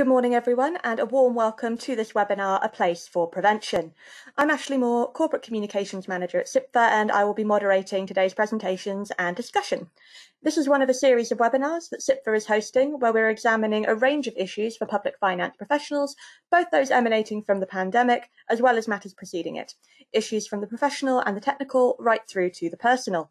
Good morning, everyone, and a warm welcome to this webinar, A Place for Prevention. I'm Ashley Moore, Corporate Communications Manager at CIPFA, and I will be moderating today's presentations and discussion. This is one of a series of webinars that CIPFA is hosting, where we're examining a range of issues for public finance professionals, both those emanating from the pandemic, as well as matters preceding it, issues from the professional and the technical, right through to the personal.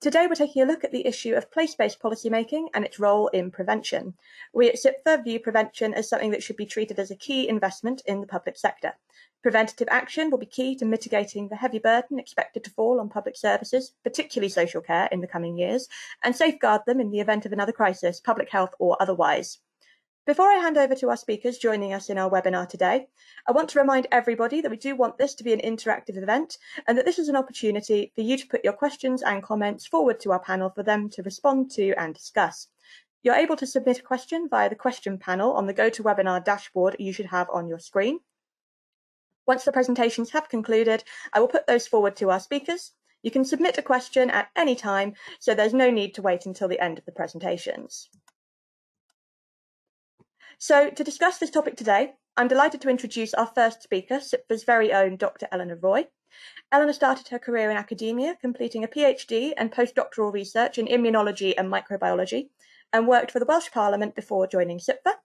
Today we're taking a look at the issue of place-based policymaking and its role in prevention. We at CIPFA view prevention as something that should be treated as a key investment in the public sector. Preventative action will be key to mitigating the heavy burden expected to fall on public services, particularly social care, in the coming years, and safeguard them in the event of another crisis, public health or otherwise. Before I hand over to our speakers joining us in our webinar today, I want to remind everybody that we do want this to be an interactive event and that this is an opportunity for you to put your questions and comments forward to our panel for them to respond to and discuss. You're able to submit a question via the question panel on the GoToWebinar dashboard you should have on your screen. Once the presentations have concluded, I will put those forward to our speakers. You can submit a question at any time, so there's no need to wait until the end of the presentations. So to discuss this topic today, I'm delighted to introduce our first speaker, CIPFA's very own Dr. Eleanor Roy. Eleanor started her career in academia, completing a PhD and postdoctoral research in immunology and microbiology, and worked for the Welsh Parliament before joining CIPFA.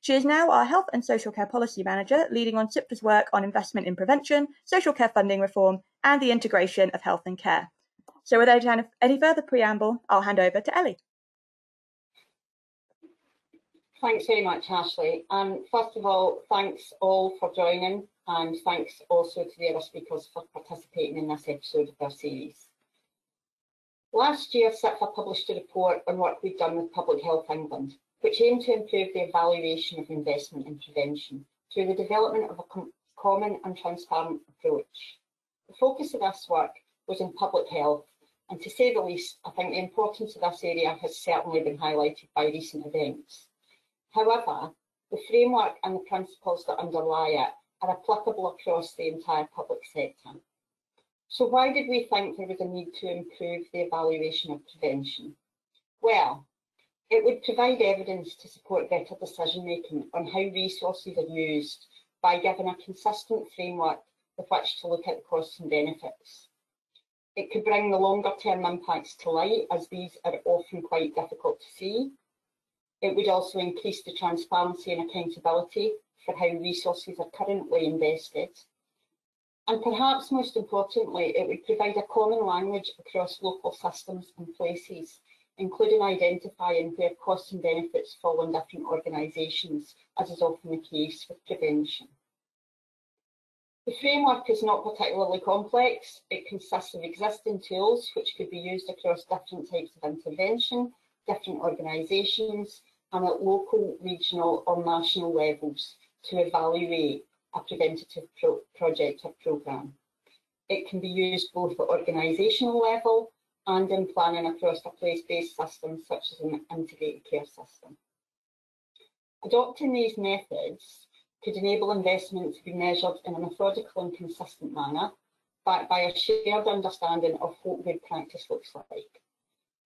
She is now our Health and Social Care Policy Manager, leading on CIPFA's work on investment in prevention, social care funding reform, and the integration of health and care. So without any further preamble, I'll hand over to Ellie. Thanks very much, Ashley. And first of all, thanks all for joining and thanks also to the other speakers for participating in this episode of our series. Last year, CIPFA published a report on work we've done with Public Health England, which aimed to improve the evaluation of investment in prevention through the development of a common and transparent approach. The focus of this work was in public health, and to say the least, I think the importance of this area has certainly been highlighted by recent events. However, the framework and the principles that underlie it are applicable across the entire public sector. So why did we think there was a need to improve the evaluation of prevention? Well, it would provide evidence to support better decision making on how resources are used by giving a consistent framework with which to look at the costs and benefits. It could bring the longer term impacts to light as these are often quite difficult to see it would also increase the transparency and accountability for how resources are currently invested. And perhaps most importantly, it would provide a common language across local systems and places, including identifying where costs and benefits fall on different organisations, as is often the case with prevention. The framework is not particularly complex. It consists of existing tools which could be used across different types of intervention, different organisations, and at local, regional or national levels to evaluate a preventative pro project or programme. It can be used both at organisational level and in planning across a place-based system such as an integrated care system. Adopting these methods could enable investment to be measured in a methodical and consistent manner, backed by a shared understanding of what good practice looks like.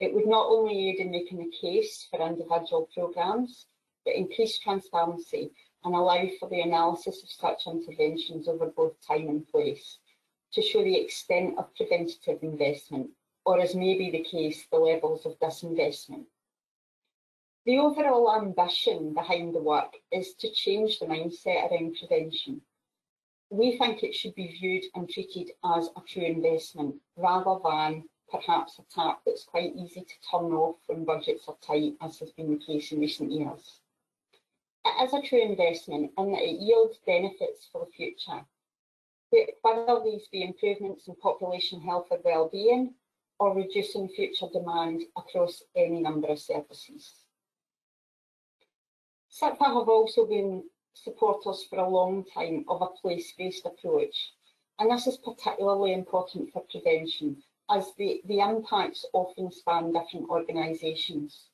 It would not only aid in making a case for individual programmes, but increase transparency and allow for the analysis of such interventions over both time and place to show the extent of preventative investment, or as may be the case, the levels of disinvestment. The overall ambition behind the work is to change the mindset around prevention. We think it should be viewed and treated as a true investment rather than perhaps a tap that's quite easy to turn off when budgets are tight, as has been the case in recent years. It is a true investment in that it yields benefits for the future, whether these be improvements in population health or well-being, or reducing future demand across any number of services. CIPFA have also been supporters for a long time of a place-based approach, and this is particularly important for prevention as the, the impacts often span different organisations.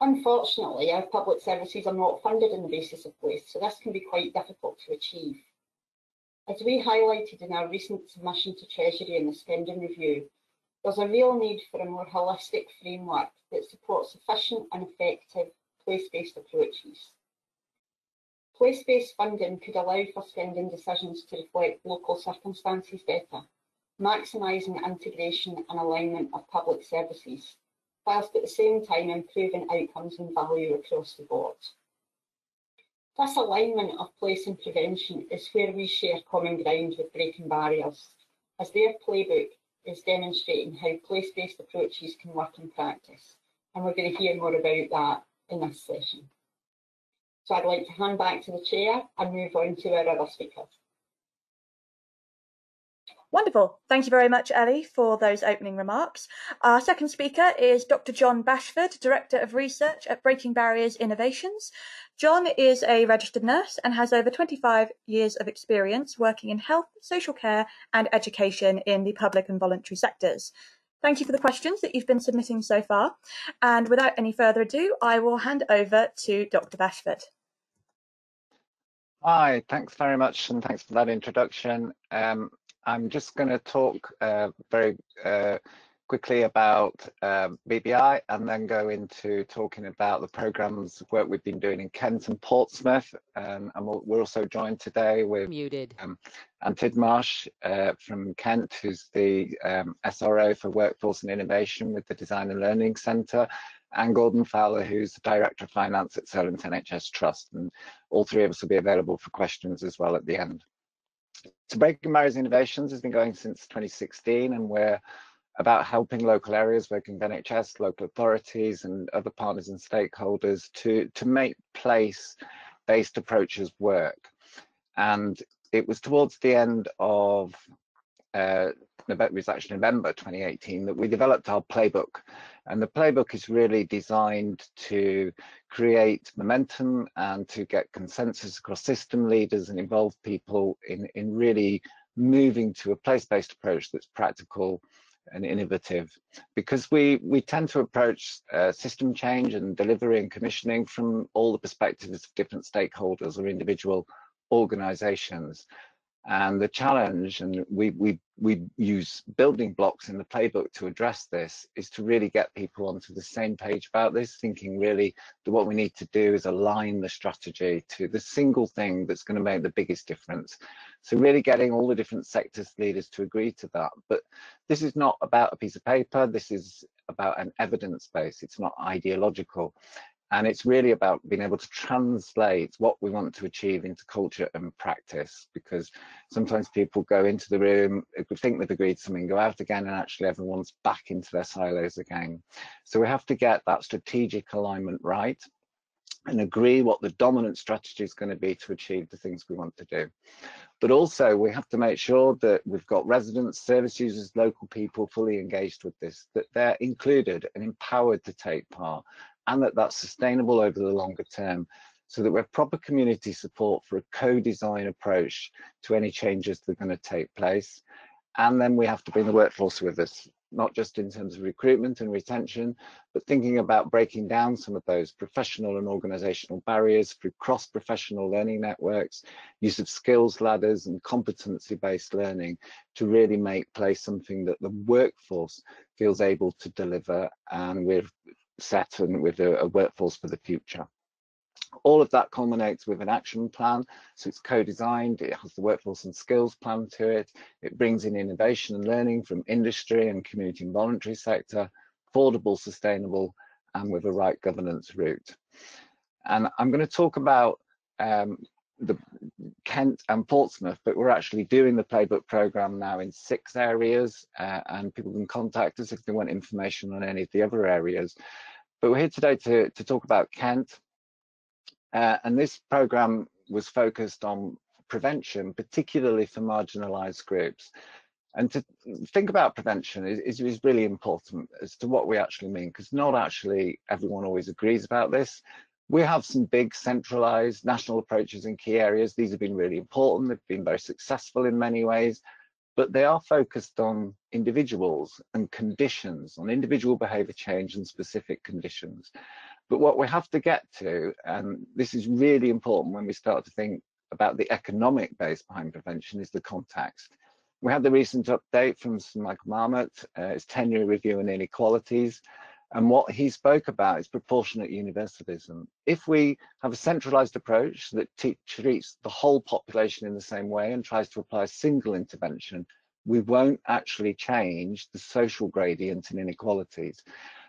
Unfortunately, our public services are not funded on the basis of waste, so this can be quite difficult to achieve. As we highlighted in our recent submission to Treasury in the spending review, there's a real need for a more holistic framework that supports efficient and effective place-based approaches. Place-based funding could allow for spending decisions to reflect local circumstances better, maximising integration and alignment of public services, whilst at the same time improving outcomes and value across the board. This alignment of place and prevention is where we share common ground with Breaking Barriers, as their playbook is demonstrating how place-based approaches can work in practice. And we're going to hear more about that in this session. So I'd like to hand back to the chair and move on to our other speakers. Wonderful. Thank you very much, Ellie, for those opening remarks. Our second speaker is Dr. John Bashford, Director of Research at Breaking Barriers Innovations. John is a registered nurse and has over 25 years of experience working in health, social care, and education in the public and voluntary sectors. Thank you for the questions that you've been submitting so far. And without any further ado, I will hand over to Dr. Bashford. Hi, thanks very much, and thanks for that introduction. Um, I'm just going to talk uh, very uh, quickly about uh, BBI and then go into talking about the programs work we've been doing in Kent and Portsmouth. Um, and we're also joined today with Muted. Um, Tidmarsh uh, from Kent, who's the um, SRO for Workforce and Innovation with the Design and Learning Centre, and Gordon Fowler, who's the Director of Finance at Solent NHS Trust. And all three of us will be available for questions as well at the end. So Breaking Barriers Innovations has been going since 2016 and we're about helping local areas working with NHS, local authorities and other partners and stakeholders to, to make place-based approaches work. And it was towards the end of uh, it was actually November 2018 that we developed our playbook. And the playbook is really designed to create momentum and to get consensus across system leaders and involve people in, in really moving to a place-based approach that's practical and innovative because we we tend to approach uh, system change and delivery and commissioning from all the perspectives of different stakeholders or individual organizations and the challenge, and we, we, we use building blocks in the playbook to address this, is to really get people onto the same page about this, thinking really that what we need to do is align the strategy to the single thing that's going to make the biggest difference. So really getting all the different sectors leaders to agree to that. But this is not about a piece of paper, this is about an evidence base, it's not ideological. And it's really about being able to translate what we want to achieve into culture and practice, because sometimes people go into the room, think they've agreed something, go out again, and actually everyone's back into their silos again. So we have to get that strategic alignment right and agree what the dominant strategy is going to be to achieve the things we want to do. But also we have to make sure that we've got residents, service users, local people fully engaged with this, that they're included and empowered to take part and that that's sustainable over the longer term so that we have proper community support for a co-design approach to any changes that are going to take place. And then we have to bring the workforce with us, not just in terms of recruitment and retention, but thinking about breaking down some of those professional and organizational barriers through cross-professional learning networks, use of skills ladders and competency-based learning to really make place something that the workforce feels able to deliver and we're set and with a, a workforce for the future. All of that culminates with an action plan. So it's co-designed, it has the workforce and skills plan to it. It brings in innovation and learning from industry and community and voluntary sector, affordable, sustainable, and with a right governance route. And I'm going to talk about um, the Kent and Portsmouth, but we're actually doing the playbook program now in six areas, uh, and people can contact us if they want information on any of the other areas. But we're here today to, to talk about Kent, uh, and this program was focused on prevention, particularly for marginalised groups. And to think about prevention is, is, really important as to what we actually mean, because not actually everyone always agrees about this. We have some big centralized national approaches in key areas. These have been really important. They've been very successful in many ways, but they are focused on individuals and conditions, on individual behavior change and specific conditions. But what we have to get to, and this is really important when we start to think about the economic base behind prevention, is the context. We had the recent update from Sir Michael Marmot, uh, his tenure review and inequalities, And what he spoke about is proportionate universalism. If we have a centralized approach that treats the whole population in the same way and tries to apply a single intervention, we won't actually change the social gradient and inequalities.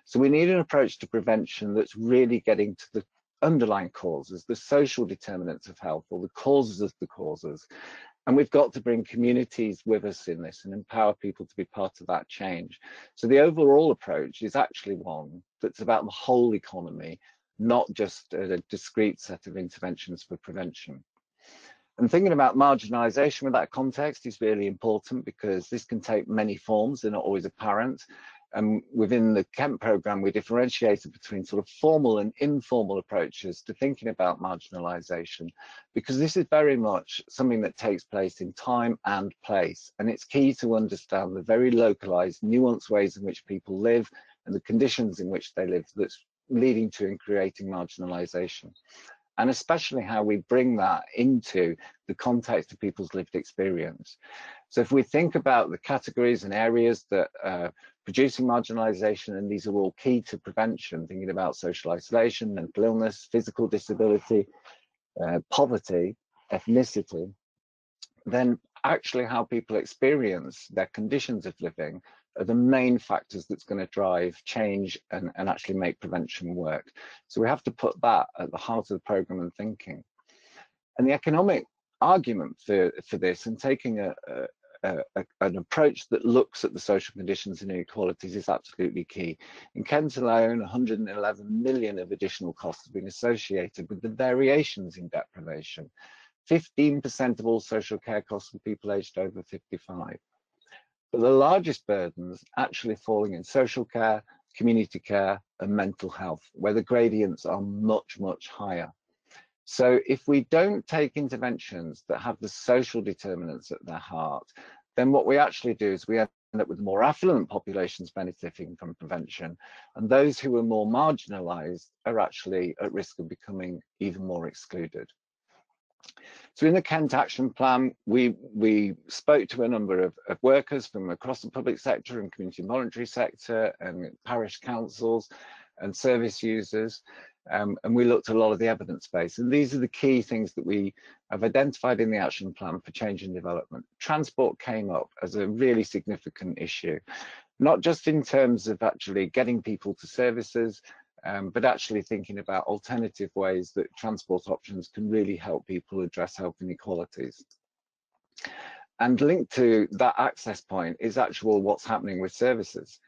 So we need an approach to prevention that's really getting to the underlying causes, the social determinants of health or the causes of the causes. And we've got to bring communities with us in this and empower people to be part of that change. So the overall approach is actually one that's about the whole economy, not just a discrete set of interventions for prevention. And thinking about marginalisation with that context is really important because this can take many forms, they're not always apparent. And within the Kent programme, we differentiated between sort of formal and informal approaches to thinking about marginalisation, because this is very much something that takes place in time and place. And it's key to understand the very localised, nuanced ways in which people live and the conditions in which they live that's leading to and creating marginalisation and especially how we bring that into the context of people's lived experience. So if we think about the categories and areas that are producing marginalization, and these are all key to prevention, thinking about social isolation, mental illness, physical disability, uh, poverty, ethnicity, then actually how people experience their conditions of living are the main factors that's going to drive change and, and actually make prevention work. So we have to put that at the heart of the program and thinking. And the economic argument for, for this and taking a, a, a, an approach that looks at the social conditions and inequalities is absolutely key. In Kent alone, 111 million of additional costs have been associated with the variations in deprivation. 15% of all social care costs for people aged over 55. But the largest burdens actually falling in social care, community care and mental health, where the gradients are much, much higher. So if we don't take interventions that have the social determinants at their heart, then what we actually do is we end up with more affluent populations benefiting from prevention, and those who are more marginalized are actually at risk of becoming even more excluded. So in the Kent Action Plan, we, we spoke to a number of, of workers from across the public sector and community voluntary sector and parish councils and service users. Um, and we looked at a lot of the evidence base. And these are the key things that we have identified in the action plan for change and development. Transport came up as a really significant issue, not just in terms of actually getting people to services, um, but actually thinking about alternative ways that transport options can really help people address health inequalities. And linked to that access point is actual what's happening with services.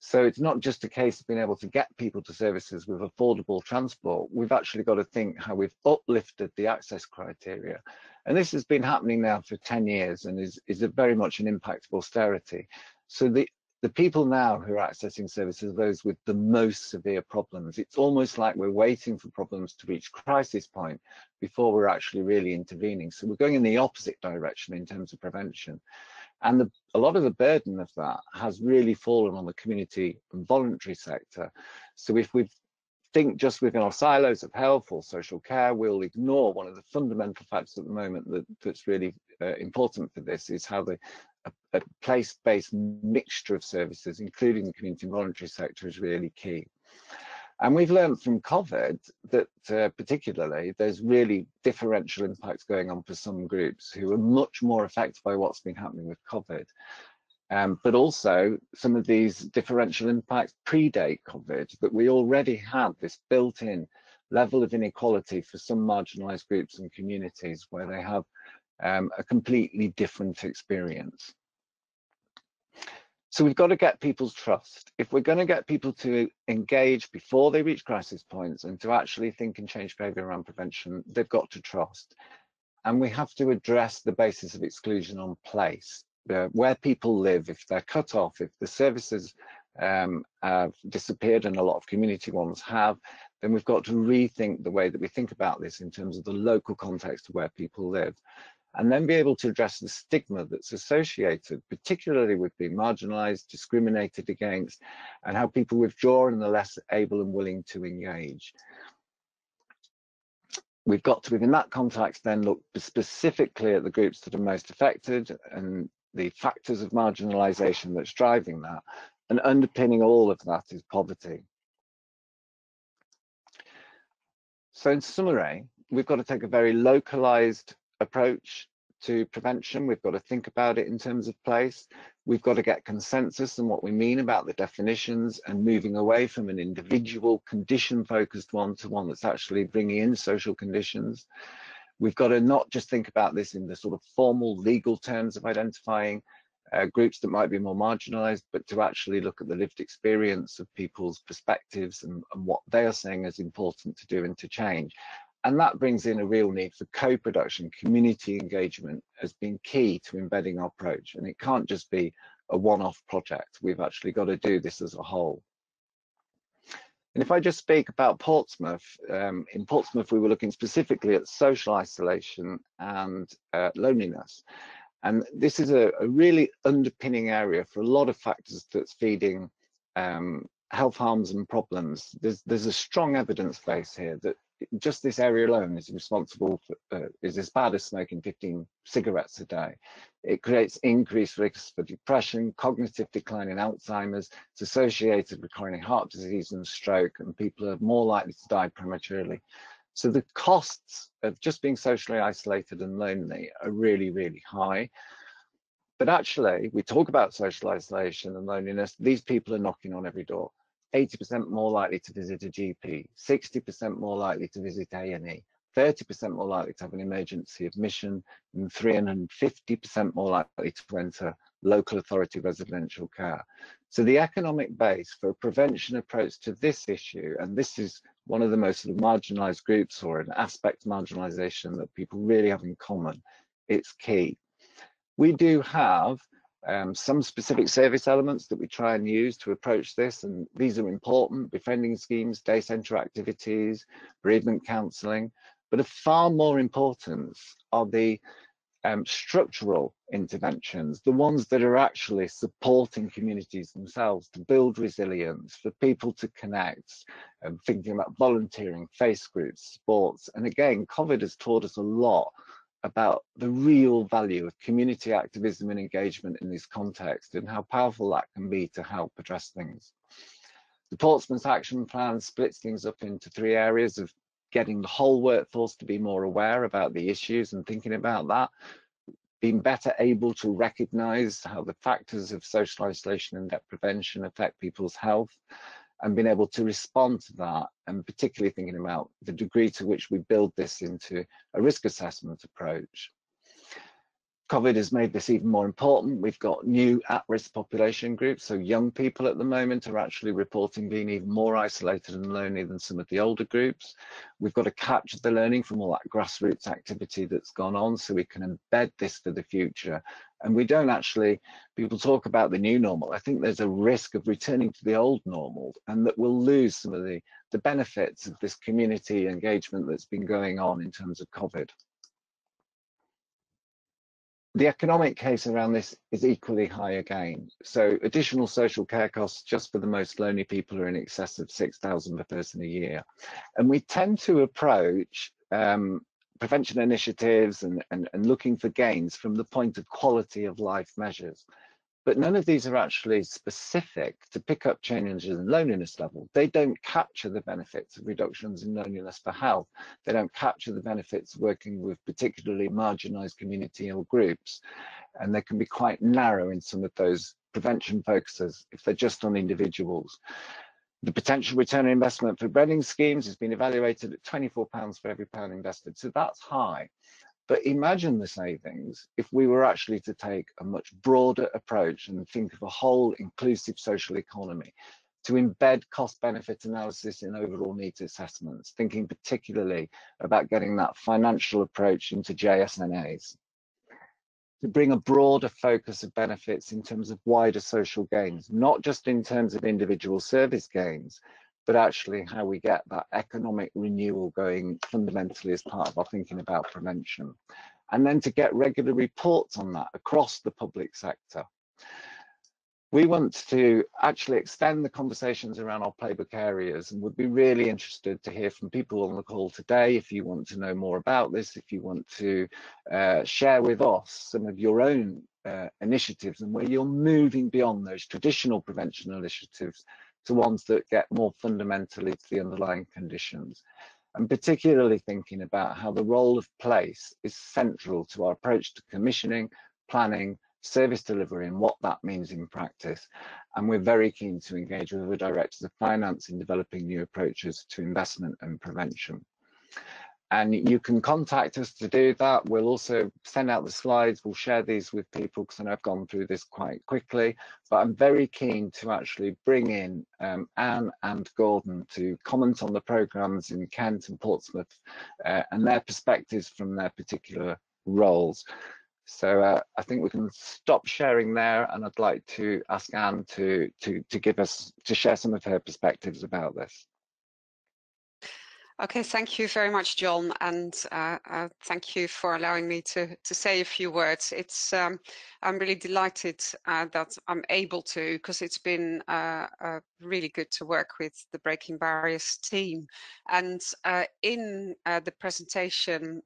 So it's not just a case of being able to get people to services with affordable transport. We've actually got to think how we've uplifted the access criteria. And this has been happening now for 10 years and is, is very much an impact of austerity. So the the people now who are accessing services are those with the most severe problems. It's almost like we're waiting for problems to reach crisis point before we're actually really intervening. So we're going in the opposite direction in terms of prevention. And the, a lot of the burden of that has really fallen on the community and voluntary sector. So if we think just within our silos of health or social care, we'll ignore one of the fundamental facts at the moment that, that's really uh, important for this is how the a, a place-based mixture of services, including the community and voluntary sector, is really key. And we've learned from COVID that uh, particularly there's really differential impacts going on for some groups who are much more affected by what's been happening with COVID. Um, but also some of these differential impacts predate COVID, that we already had this built-in level of inequality for some marginalized groups and communities where they have um, a completely different experience. So we've got to get people's trust. If we're going to get people to engage before they reach crisis points and to actually think and change behavior around prevention, they've got to trust. And we have to address the basis of exclusion on place, where people live, if they're cut off, if the services um, have disappeared and a lot of community ones have, then we've got to rethink the way that we think about this in terms of the local context of where people live and then be able to address the stigma that's associated, particularly with being marginalized, discriminated against, and how people withdraw and are less able and willing to engage. We've got to, within that context, then look specifically at the groups that are most affected and the factors of marginalization that's driving that. And underpinning all of that is poverty. So in summary, we've got to take a very localized approach to prevention. We've got to think about it in terms of place. We've got to get consensus on what we mean about the definitions and moving away from an individual condition focused one to one that's actually bringing in social conditions. We've got to not just think about this in the sort of formal legal terms of identifying uh, groups that might be more marginalized, but to actually look at the lived experience of people's perspectives and, and what they are saying is important to do and to change. And that brings in a real need for co-production, community engagement has been key to embedding our approach. And it can't just be a one-off project. We've actually got to do this as a whole. And if I just speak about Portsmouth, um, in Portsmouth, we were looking specifically at social isolation and uh, loneliness. And this is a, a, really underpinning area for a lot of factors that's feeding um, health harms and problems. There's, there's a strong evidence base here that just this area alone is responsible for, uh, is as bad as smoking 15 cigarettes a day. It creates increased risks for depression, cognitive decline in Alzheimer's, it's associated with coronary heart disease and stroke, and people are more likely to die prematurely. So the costs of just being socially isolated and lonely are really, really high. But actually, we talk about social isolation and loneliness, these people are knocking on every door. 80% more likely to visit a GP, 60% more likely to visit A&E, 30% more likely to have an emergency admission, and 350% more likely to enter local authority residential care. So the economic base for a prevention approach to this issue, and this is one of the most sort of marginalized groups or an aspect of marginalization that people really have in common, it's key. We do have um, some specific service elements that we try and use to approach this, and these are important, befriending schemes, day centre activities, bereavement counselling, but of far more importance are the um, structural interventions, the ones that are actually supporting communities themselves to build resilience, for people to connect, um, thinking about volunteering, face groups, sports. And again, COVID has taught us a lot about the real value of community activism and engagement in this context and how powerful that can be to help address things. The Portsmouth Action Plan splits things up into three areas of getting the whole workforce to be more aware about the issues and thinking about that, being better able to recognize how the factors of social isolation and debt prevention affect people's health, and being able to respond to that and particularly thinking about the degree to which we build this into a risk assessment approach. COVID has made this even more important. We've got new at-risk population groups. So young people at the moment are actually reporting being even more isolated and lonely than some of the older groups. We've got to capture the learning from all that grassroots activity that's gone on so we can embed this for the future. And we don't actually, people talk about the new normal. I think there's a risk of returning to the old normal and that we'll lose some of the, the benefits of this community engagement that's been going on in terms of COVID the economic case around this is equally high again. So additional social care costs just for the most lonely people are in excess of 6,000 per person a year. And we tend to approach um, prevention initiatives and, and, and looking for gains from the point of quality of life measures but none of these are actually specific to pick up changes in loneliness level. They don't capture the benefits of reductions in loneliness for health. They don't capture the benefits of working with particularly marginalized community or groups. And they can be quite narrow in some of those prevention focuses if they're just on individuals. The potential return on investment for befriending schemes has been evaluated at 24 pounds for every pound invested. So that's high. But imagine the savings if we were actually to take a much broader approach and think of a whole inclusive social economy to embed cost benefit analysis in overall needs assessments, thinking particularly about getting that financial approach into JSNAs, to bring a broader focus of benefits in terms of wider social gains, not just in terms of individual service gains, but actually how we get that economic renewal going fundamentally as part of our thinking about prevention. And then to get regular reports on that across the public sector. We want to actually extend the conversations around our playbook areas and would be really interested to hear from people on the call today if you want to know more about this, if you want to uh, share with us some of your own uh, initiatives and where you're moving beyond those traditional prevention initiatives to ones that get more fundamentally to the underlying conditions. and particularly thinking about how the role of place is central to our approach to commissioning, planning, service delivery and what that means in practice. And we're very keen to engage with the directors of finance in developing new approaches to investment and prevention. And you can contact us to do that. We'll also send out the slides. We'll share these with people because I've gone through this quite quickly. But I'm very keen to actually bring in um, Anne and Gordon to comment on the programmes in Kent and Portsmouth uh, and their perspectives from their particular roles. So uh, I think we can stop sharing there, and I'd like to ask Anne to to to give us to share some of her perspectives about this. Okay, thank you very much, John, and uh, uh, thank you for allowing me to to say a few words. It's um, I'm really delighted uh, that I'm able to because it's been uh, uh, really good to work with the Breaking Barriers team, and uh, in the presentation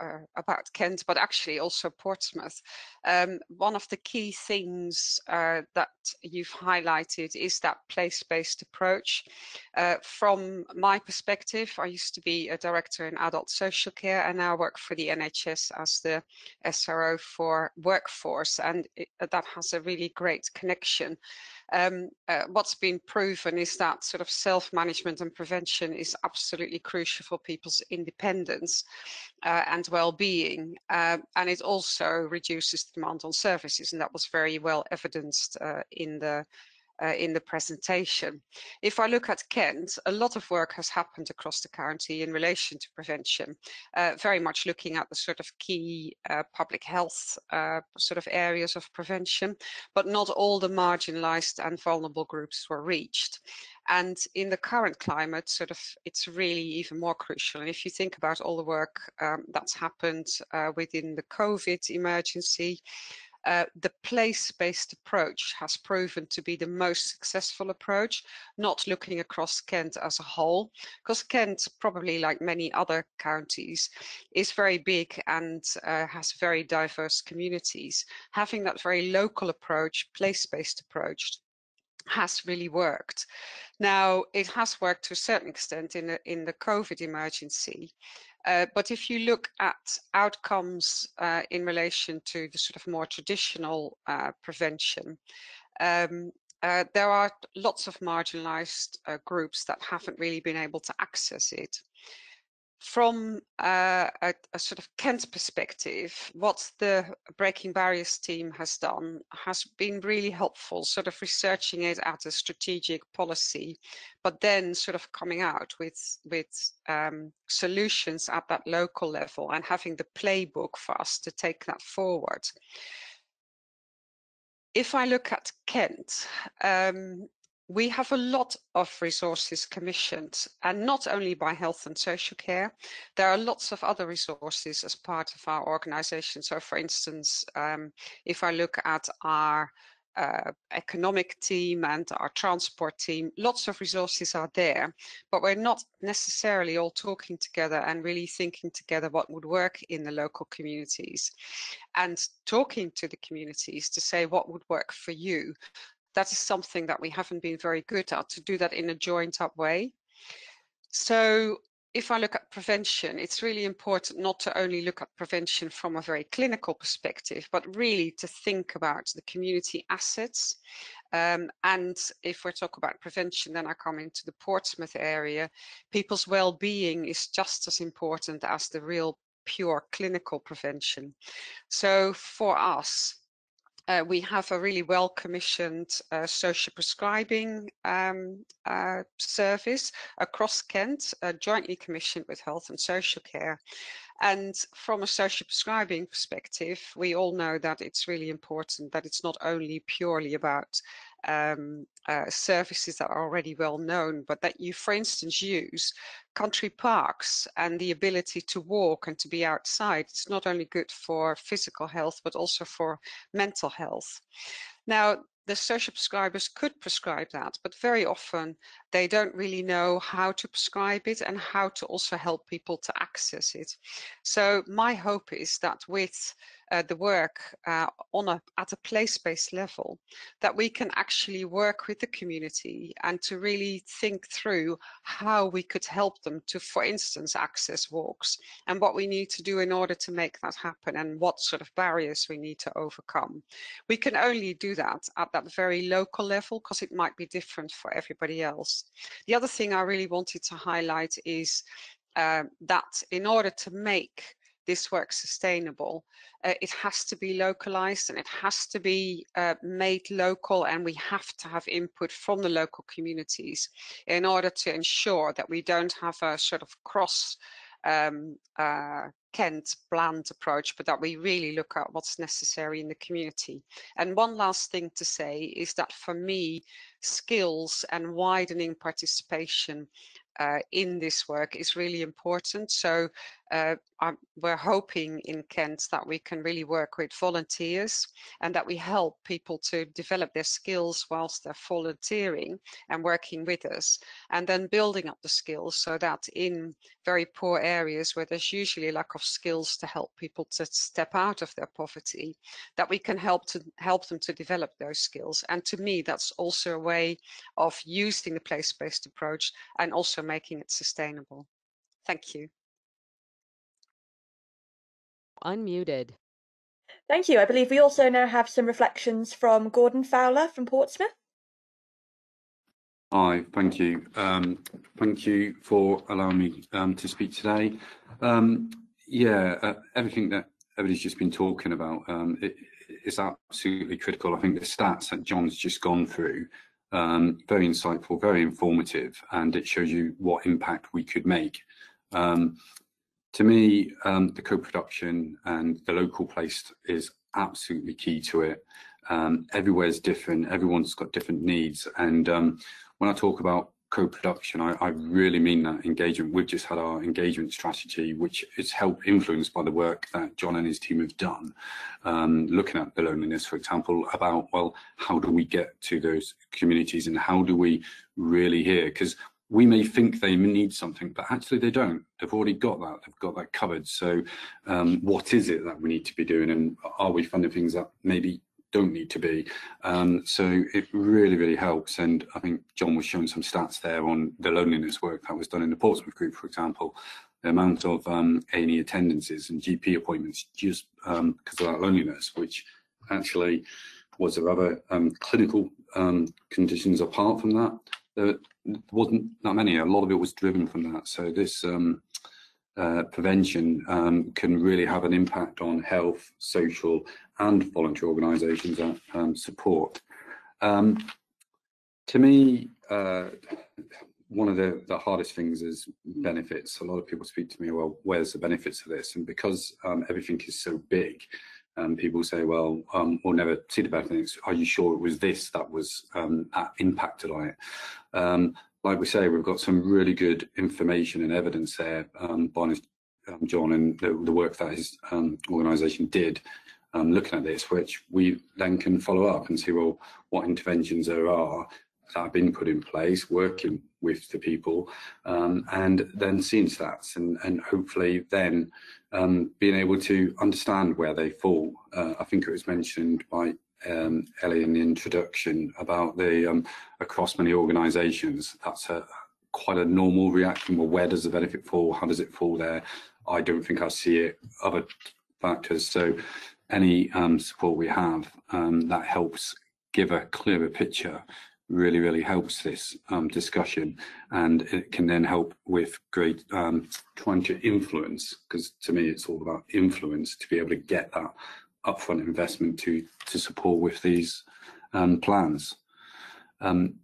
uh, about Kent, but actually also Portsmouth. Um, one of the key things uh, that you've highlighted is that place-based approach. Uh, from my perspective, I used to be a director in adult social care and now work for the NHS as the SRO for workforce, and it, that has a really great connection um, uh, what's been proven is that sort of self-management and prevention is absolutely crucial for people's independence uh, and well-being. Uh, and it also reduces demand on services, and that was very well evidenced uh, in the uh, in the presentation. If I look at Kent, a lot of work has happened across the county in relation to prevention, uh, very much looking at the sort of key uh, public health uh, sort of areas of prevention, but not all the marginalized and vulnerable groups were reached. And in the current climate, sort of, it's really even more crucial. And if you think about all the work um, that's happened uh, within the COVID emergency, uh, the place-based approach has proven to be the most successful approach, not looking across Kent as a whole, because Kent, probably like many other counties, is very big and uh, has very diverse communities. Having that very local approach, place-based approach, has really worked. Now, it has worked to a certain extent in the, in the COVID emergency, uh, but if you look at outcomes uh, in relation to the sort of more traditional uh, prevention, um, uh, there are lots of marginalized uh, groups that haven't really been able to access it from uh, a, a, sort of Kent perspective, what the Breaking Barriers team has done has been really helpful, sort of researching it at a strategic policy, but then sort of coming out with with um, solutions at that local level and having the playbook for us to take that forward. If I look at Kent, um, we have a lot of resources commissioned and not only by health and social care there are lots of other resources as part of our organization. So for instance um, if i look at our uh, economic team and our transport team lots of resources are there but we're not necessarily all talking together and really thinking together what would work in the local communities. And talking to the communities to say what would work for you that is something that we haven't been very good at to do that in a joint up way. So if I look at prevention, it's really important not to only look at prevention from a very clinical perspective, but really to think about the community assets. Um, and if we talk about prevention, then I come into the Portsmouth area. People's well-being is just as important as the real pure clinical prevention. So for us, uh, we have a really well commissioned uh, social prescribing um, uh, service across Kent, uh, jointly commissioned with health and social care. And from a social prescribing perspective, we all know that it's really important that it's not only purely about um, uh, services that are already well known, but that you, for instance, use country parks and the ability to walk and to be outside. It's not only good for physical health, but also for mental health. Now, the social prescribers could prescribe that, but very often they don't really know how to prescribe it and how to also help people to access it. So my hope is that with uh, the work uh, on a at a place-based level that we can actually work with the community and to really think through how we could help them to for instance access walks and what we need to do in order to make that happen and what sort of barriers we need to overcome. We can only do that at that very local level because it might be different for everybody else. The other thing i really wanted to highlight is uh, that in order to make this work sustainable, uh, it has to be localized and it has to be uh, made local and we have to have input from the local communities in order to ensure that we don't have a sort of cross um, uh, Kent bland approach, but that we really look at what's necessary in the community. And one last thing to say is that for me, skills and widening participation uh, in this work is really important. So uh, we're hoping in Kent that we can really work with volunteers and that we help people to develop their skills whilst they're volunteering and working with us and then building up the skills so that in very poor areas where there's usually a lack of skills to help people to step out of their poverty that we can help to help them to develop those skills. And to me that's also a way of using the place-based approach and also making it sustainable. Thank you Unmuted. Thank you. I believe we also now have some reflections from Gordon Fowler from Portsmouth. Hi, thank you. Um, thank you for allowing me um, to speak today. Um, yeah, uh, everything that everybody's just been talking about um, it, is absolutely critical. I think the stats that John's just gone through, um, very insightful, very informative, and it shows you what impact we could make. Um, to me, um, the co-production and the local place is absolutely key to it. Um, everywhere's different, everyone's got different needs. And um, when I talk about co-production, I, I, really mean that engagement. We've just had our engagement strategy, which is helped influenced by the work that John and his team have done, um, looking at the loneliness, for example, about, well, how do we get to those communities and how do we really hear? Because we may think they need something, but actually they don't. They've already got that. They've got that covered. So um, what is it that we need to be doing? And are we funding things that maybe don't need to be? Um, so it really, really helps. And I think John was showing some stats there on the loneliness work that was done in the Portsmouth group, for example. The amount of um, A&E attendances and GP appointments just because um, of that loneliness, which actually was there other um, clinical um, conditions apart from that there wasn't that many. A lot of it was driven from that. So this um, uh, prevention um, can really have an impact on health, social, and voluntary organisations that um, support. Um, to me, uh, one of the, the hardest things is benefits. A lot of people speak to me, well, where's the benefits of this? And because um, everything is so big, um, people say, well, um, we'll never see the benefits. Are you sure it was this that was um, impacted on it? Um, like we say, we've got some really good information and evidence there um, by um, John and the, the, work that his organisation did looking at this, which we then can follow up and see, well, what interventions there are that have been put in place, working with the people, um, and then seeing stats and, and hopefully then um, being able to understand where they fall. Uh, I think it was mentioned by um, Ellie in the introduction about the um, across many organisations. That's a quite a normal reaction. Well, where does the benefit fall? How does it fall there? I don't think I see it. Other factors. So any um, support we have um, that helps give a clearer picture really, really helps this um, discussion and it can then help with great um, trying to influence, because to me it's all about influence to be able to get that upfront investment to to support with these um, plans. Um,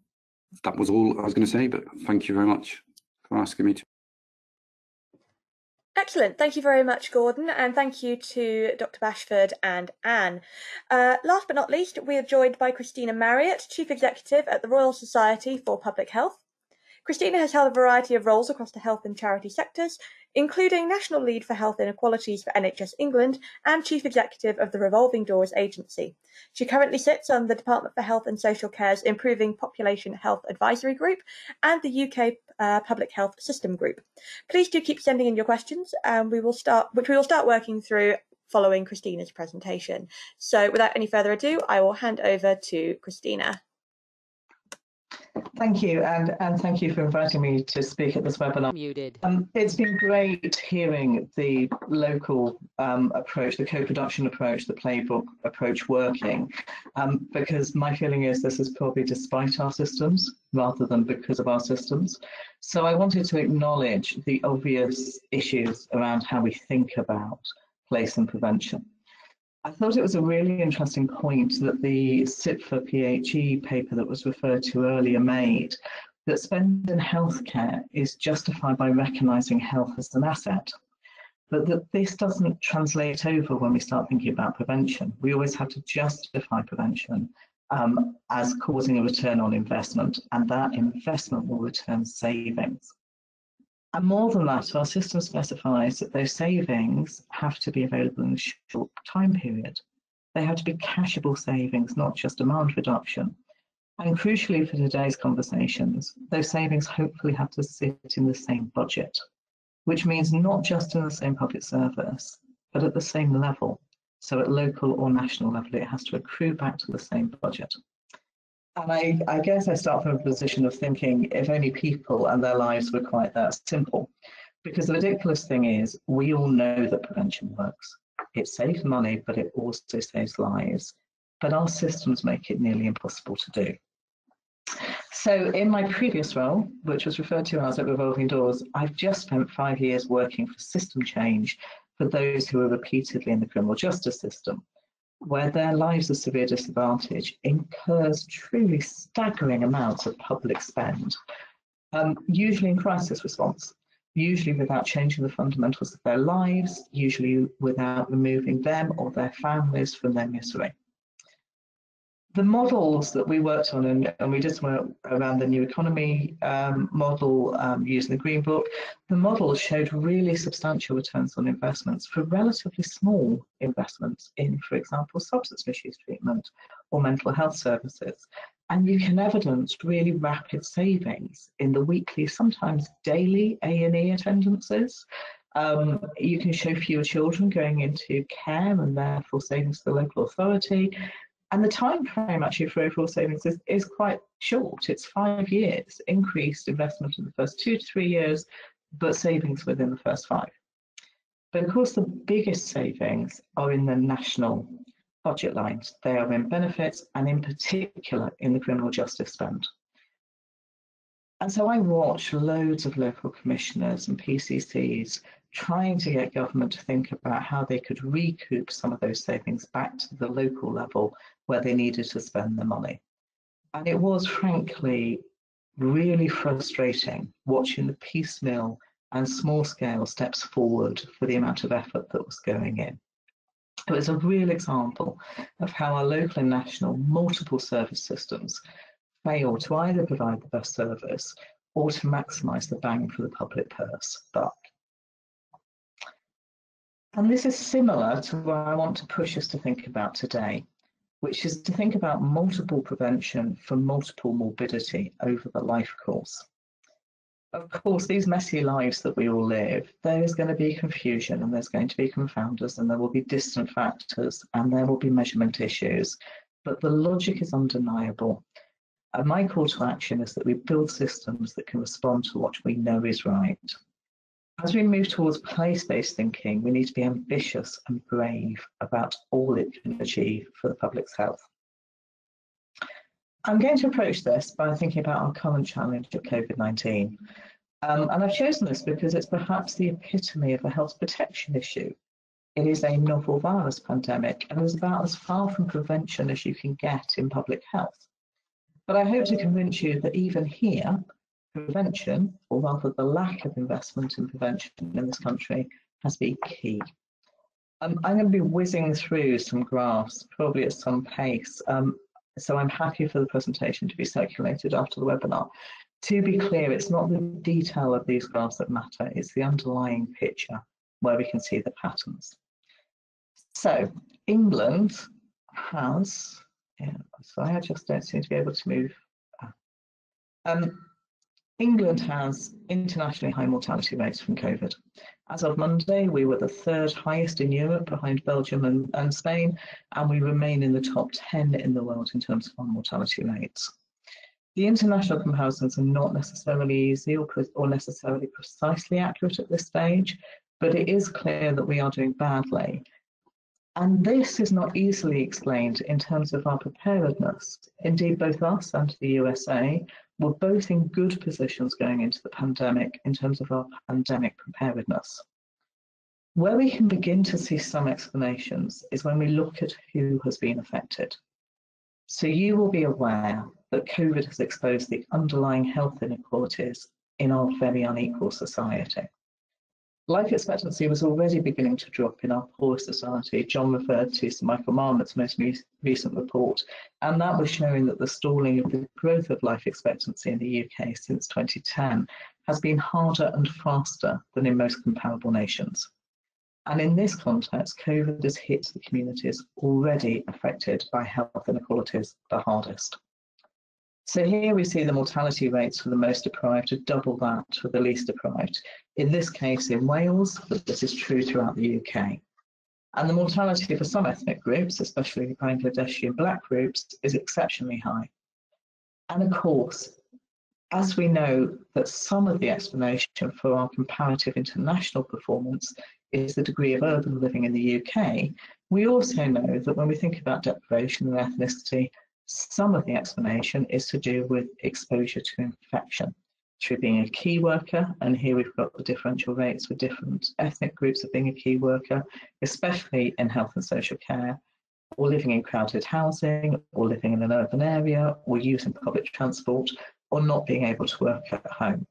that was all I was going to say, but thank you very much for asking me to. Excellent. Thank you very much, Gordon, and thank you to Dr. Bashford and Anne. Uh, last but not least, we are joined by Christina Marriott, Chief Executive at the Royal Society for Public Health. Christina has held a variety of roles across the health and charity sectors, including National Lead for Health Inequalities for NHS England and Chief Executive of the Revolving Doors Agency. She currently sits on the Department for Health and Social Care's Improving Population Health Advisory Group and the UK uh, Public Health System Group. Please do keep sending in your questions, and we will start, which we will start working through following Christina's presentation. So without any further ado, I will hand over to Christina. Thank you, and, and thank you for inviting me to speak at this webinar. Muted. Um, it's been great hearing the local um, approach, the co-production approach, the playbook approach working, um, because my feeling is this is probably despite our systems rather than because of our systems. So I wanted to acknowledge the obvious issues around how we think about place and prevention. I thought it was a really interesting point that the CIPFA PHE paper that was referred to earlier made, that spend in healthcare is justified by recognising health as an asset, but that this doesn't translate over when we start thinking about prevention. We always have to justify prevention um, as causing a return on investment, and that investment will return savings. And more than that, our system specifies that those savings have to be available in a short time period. They have to be cashable savings, not just demand reduction. And crucially for today's conversations, those savings hopefully have to sit in the same budget, which means not just in the same public service, but at the same level. So at local or national level, it has to accrue back to the same budget. And I, I guess I start from a position of thinking if only people and their lives were quite that simple. Because the ridiculous thing is, we all know that prevention works. It saves money, but it also saves lives. But our systems make it nearly impossible to do. So in my previous role, which was referred to as at Revolving Doors, I've just spent five years working for system change for those who are repeatedly in the criminal justice system where their lives are severe disadvantage incurs truly staggering amounts of public spend, um, usually in crisis response, usually without changing the fundamentals of their lives, usually without removing them or their families from their misery the models that we worked on, and, and we did some work around the new economy um, model um, using the Green Book, the models showed really substantial returns on investments for relatively small investments in, for example, substance misuse treatment or mental health services. And you can evidence really rapid savings in the weekly, sometimes daily A&E attendances. Um, you can show fewer children going into care and therefore savings to the local authority. And the time frame actually for overall savings is, is quite short. It's five years, increased investment in the first two to three years, but savings within the first five. But of course, the biggest savings are in the national budget lines. They are in benefits and in particular in the criminal justice spend. And so I watch loads of local commissioners and PCCs trying to get government to think about how they could recoup some of those savings back to the local level where they needed to spend the money. And it was frankly really frustrating watching the piecemeal and small scale steps forward for the amount of effort that was going in. It was a real example of how our local and national multiple service systems fail to either provide the best service or to maximise the bang for the public purse buck. And this is similar to what I want to push us to think about today which is to think about multiple prevention for multiple morbidity over the life course. Of course, these messy lives that we all live, there is going to be confusion and there's going to be confounders and there will be distant factors and there will be measurement issues, but the logic is undeniable. And my call to action is that we build systems that can respond to what we know is right. As we move towards place-based thinking, we need to be ambitious and brave about all it can achieve for the public's health. I'm going to approach this by thinking about our current challenge of COVID-19. Um, and I've chosen this because it's perhaps the epitome of a health protection issue. It is a novel virus pandemic and is about as far from prevention as you can get in public health. But I hope to convince you that even here, prevention, or rather the lack of investment in prevention in this country, has been key. Um, I'm going to be whizzing through some graphs, probably at some pace, um, so I'm happy for the presentation to be circulated after the webinar. to be clear, it's not the detail of these graphs that matter, it's the underlying picture where we can see the patterns. So England has, yeah, sorry, I just don't seem to be able to move. Ah. Um, England has internationally high mortality rates from COVID. As of Monday, we were the third highest in Europe behind Belgium and, and Spain, and we remain in the top 10 in the world in terms of our mortality rates. The international comparisons are not necessarily easy or, or necessarily precisely accurate at this stage, but it is clear that we are doing badly. And this is not easily explained in terms of our preparedness. Indeed, both us and the USA were both in good positions going into the pandemic in terms of our pandemic preparedness. Where we can begin to see some explanations is when we look at who has been affected. So you will be aware that COVID has exposed the underlying health inequalities in our very unequal society. Life expectancy was already beginning to drop in our poor society. John referred to Sir Michael Marmot's most recent report, and that was showing that the stalling of the growth of life expectancy in the UK since 2010 has been harder and faster than in most comparable nations. And in this context, COVID has hit the communities already affected by health inequalities the hardest. So here we see the mortality rates for the most deprived are double that for the least deprived. In this case in Wales, but this is true throughout the UK. And the mortality for some ethnic groups, especially the Bangladeshi and black groups, is exceptionally high. And of course, as we know that some of the explanation for our comparative international performance is the degree of urban living in the UK, we also know that when we think about deprivation and ethnicity, some of the explanation is to do with exposure to infection through being a key worker. And here we've got the differential rates for different ethnic groups of being a key worker, especially in health and social care, or living in crowded housing, or living in an urban area, or using public transport, or not being able to work at home.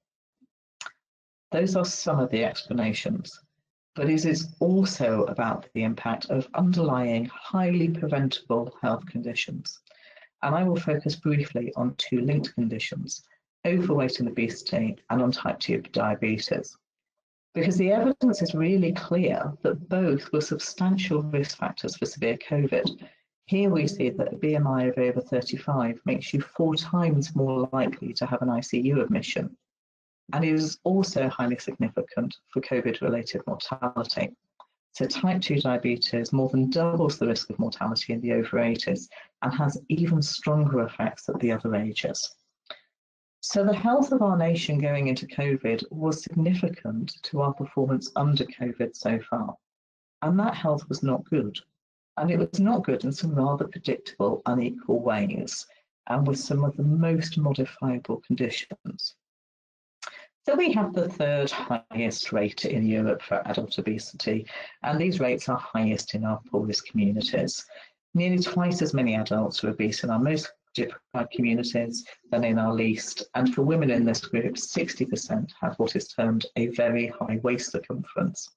Those are some of the explanations. But it is also about the impact of underlying highly preventable health conditions and I will focus briefly on two linked conditions, overweight and obesity, and on type 2 diabetes. Because the evidence is really clear that both were substantial risk factors for severe COVID. Here we see that a BMI of over 35 makes you four times more likely to have an ICU admission. And is also highly significant for COVID related mortality. So type 2 diabetes more than doubles the risk of mortality in the over 80s and has even stronger effects at the other ages. So the health of our nation going into COVID was significant to our performance under COVID so far. And that health was not good. And it was not good in some rather predictable, unequal ways and with some of the most modifiable conditions. So we have the third highest rate in Europe for adult obesity, and these rates are highest in our poorest communities. Nearly twice as many adults are obese in our most deprived communities than in our least, and for women in this group, 60% have what is termed a very high waist circumference.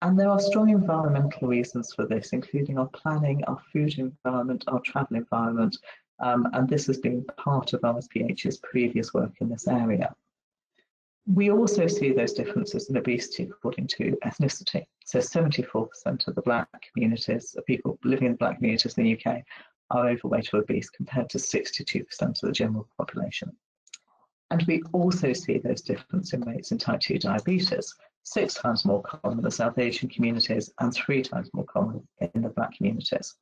And there are strong environmental reasons for this, including our planning, our food environment, our travel environment, um, and this has been part of RSPH's previous work in this area. We also see those differences in obesity according to ethnicity. So 74% of the black communities, of people living in black communities in the UK, are overweight or obese compared to 62% of the general population. And we also see those differences in rates in type 2 diabetes, six times more common in the South Asian communities and three times more common in the black communities.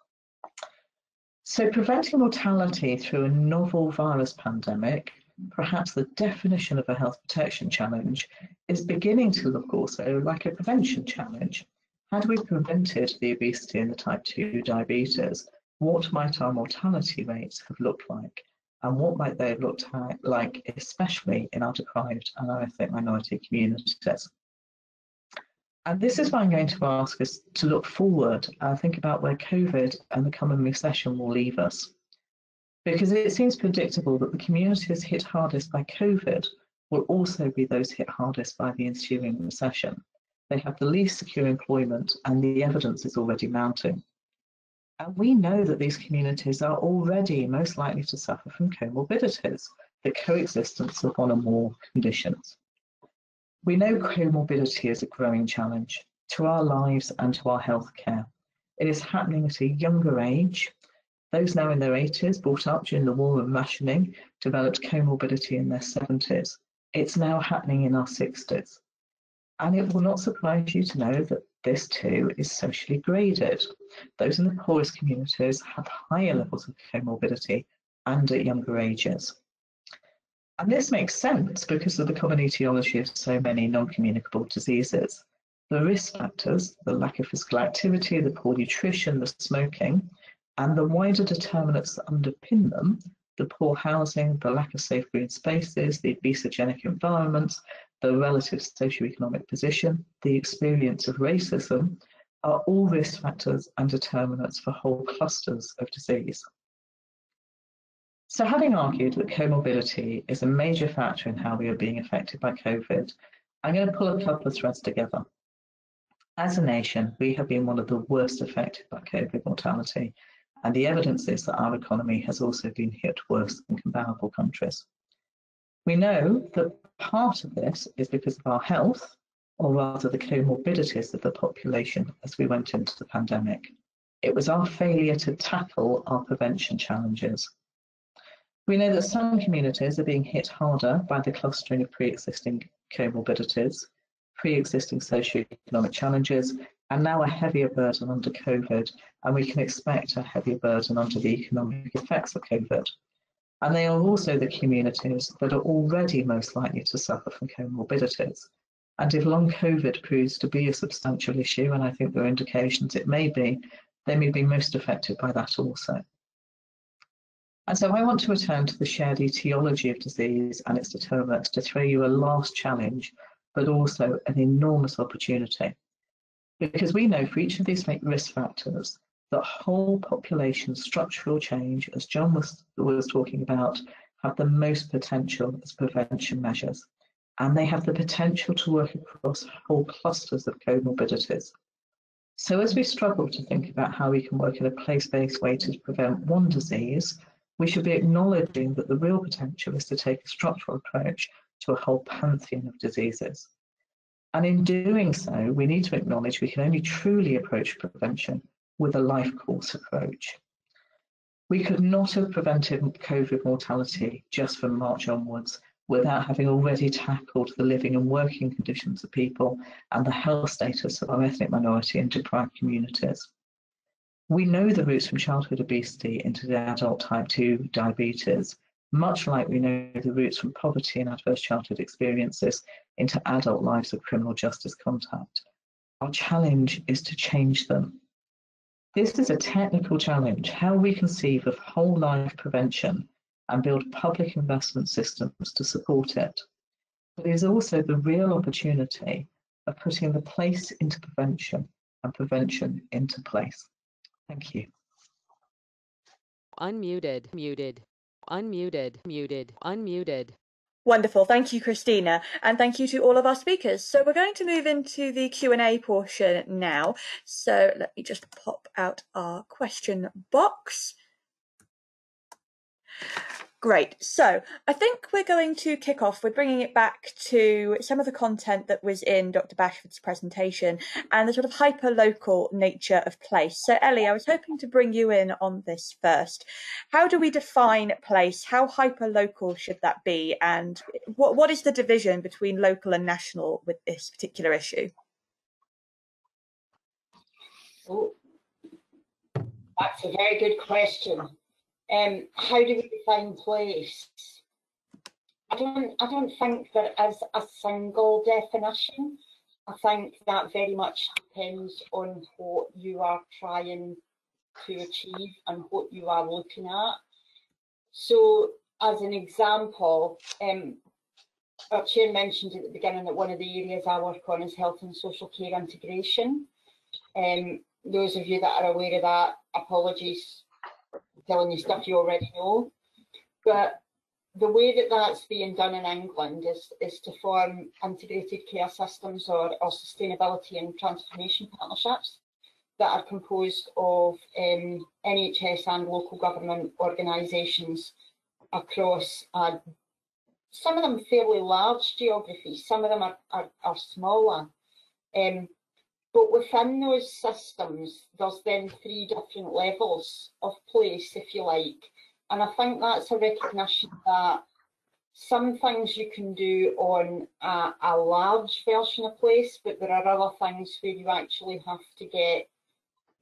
So preventing mortality through a novel virus pandemic perhaps the definition of a health protection challenge is beginning to look also like a prevention challenge. Had we prevented the obesity and the type 2 diabetes, what might our mortality rates have looked like? And what might they have looked like, especially in our deprived and our ethnic minority communities? And this is why I'm going to ask us to look forward and think about where COVID and the coming recession will leave us because it seems predictable that the communities hit hardest by COVID will also be those hit hardest by the ensuing recession. They have the least secure employment and the evidence is already mounting. And we know that these communities are already most likely to suffer from comorbidities. the coexistence of one or more conditions. We know comorbidity is a growing challenge to our lives and to our healthcare. It is happening at a younger age. Those now in their 80s, brought up during the war of rationing, developed comorbidity in their 70s. It's now happening in our 60s. And it will not surprise you to know that this too is socially graded. Those in the poorest communities have higher levels of comorbidity and at younger ages. And this makes sense because of the common etiology of so many non-communicable diseases. The risk factors, the lack of physical activity, the poor nutrition, the smoking, and the wider determinants that underpin them, the poor housing, the lack of safe green spaces, the obesogenic environments, the relative socioeconomic position, the experience of racism, are all risk factors and determinants for whole clusters of disease. So having argued that comorbidity is a major factor in how we are being affected by COVID, I'm going to pull a couple of threads together. As a nation, we have been one of the worst affected by COVID mortality, and the evidence is that our economy has also been hit worse than comparable countries. We know that part of this is because of our health, or rather the comorbidities of the population as we went into the pandemic. It was our failure to tackle our prevention challenges. We know that some communities are being hit harder by the clustering of pre-existing comorbidities, pre-existing socioeconomic challenges, and now a heavier burden under COVID, and we can expect a heavier burden under the economic effects of COVID. And they are also the communities that are already most likely to suffer from comorbidities. And if long COVID proves to be a substantial issue, and I think there are indications it may be, they may be most affected by that also. And so I want to return to the shared etiology of disease and its determinants to throw you a last challenge, but also an enormous opportunity. Because we know for each of these risk factors, that whole population structural change, as John was, was talking about, have the most potential as prevention measures. And they have the potential to work across whole clusters of comorbidities. So as we struggle to think about how we can work in a place-based way to prevent one disease, we should be acknowledging that the real potential is to take a structural approach to a whole pantheon of diseases. And in doing so, we need to acknowledge we can only truly approach prevention with a life course approach. We could not have prevented COVID mortality just from March onwards without having already tackled the living and working conditions of people and the health status of our ethnic minority and deprived communities. We know the routes from childhood obesity into the adult type 2 diabetes, much like we know the routes from poverty and adverse childhood experiences into adult lives of criminal justice contact. Our challenge is to change them. This is a technical challenge, how we conceive of whole life prevention and build public investment systems to support it. But it is also the real opportunity of putting the place into prevention and prevention into place. Thank you. Unmuted, muted, unmuted, muted, unmuted. Wonderful. Thank you, Christina. And thank you to all of our speakers. So we're going to move into the Q&A portion now. So let me just pop out our question box. Great. So I think we're going to kick off with bringing it back to some of the content that was in Dr. Bashford's presentation and the sort of hyper-local nature of place. So Ellie, I was hoping to bring you in on this first. How do we define place? How hyper-local should that be? And what, what is the division between local and national with this particular issue? Oh, that's a very good question. Um, how do we define place? I don't, I don't think there is a single definition. I think that very much depends on what you are trying to achieve and what you are looking at. So, as an example, um, our chair mentioned at the beginning that one of the areas I work on is health and social care integration. Um, those of you that are aware of that, apologies telling you stuff you already know. But the way that that's being done in England is, is to form integrated care systems or, or sustainability and transformation partnerships that are composed of um, NHS and local government organisations across some of them fairly large geographies, some of them are, are, are smaller. Um, but within those systems, there's then three different levels of place, if you like. And I think that's a recognition that some things you can do on a, a large version of place, but there are other things where you actually have to get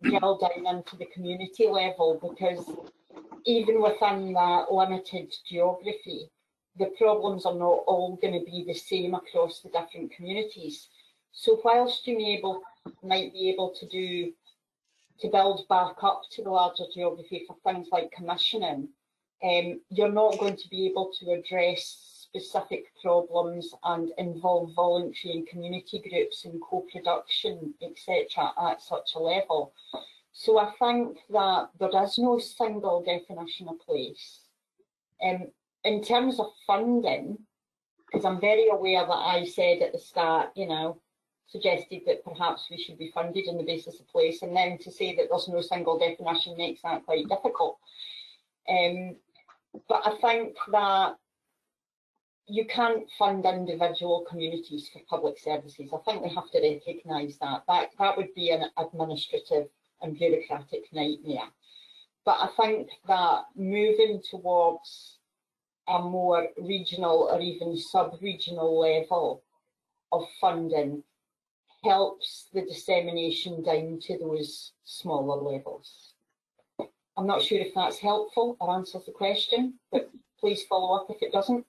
drilled down into the community level because even within that limited geography, the problems are not all going to be the same across the different communities. So whilst you may able, might be able to do to build back up to the larger geography for things like commissioning, um, you're not going to be able to address specific problems and involve voluntary and community groups in co-production, etc. at such a level. So I think that there is no single definition of place. Um, in terms of funding, because I'm very aware that I said at the start, you know, suggested that perhaps we should be funded on the basis of place, and then to say that there's no single definition makes that quite difficult. Um, but I think that you can't fund individual communities for public services. I think we have to recognise that. That that would be an administrative and bureaucratic nightmare. But I think that moving towards a more regional or even sub-regional level of funding helps the dissemination down to those smaller levels. I'm not sure if that's helpful or answers the question, but please follow up if it doesn't.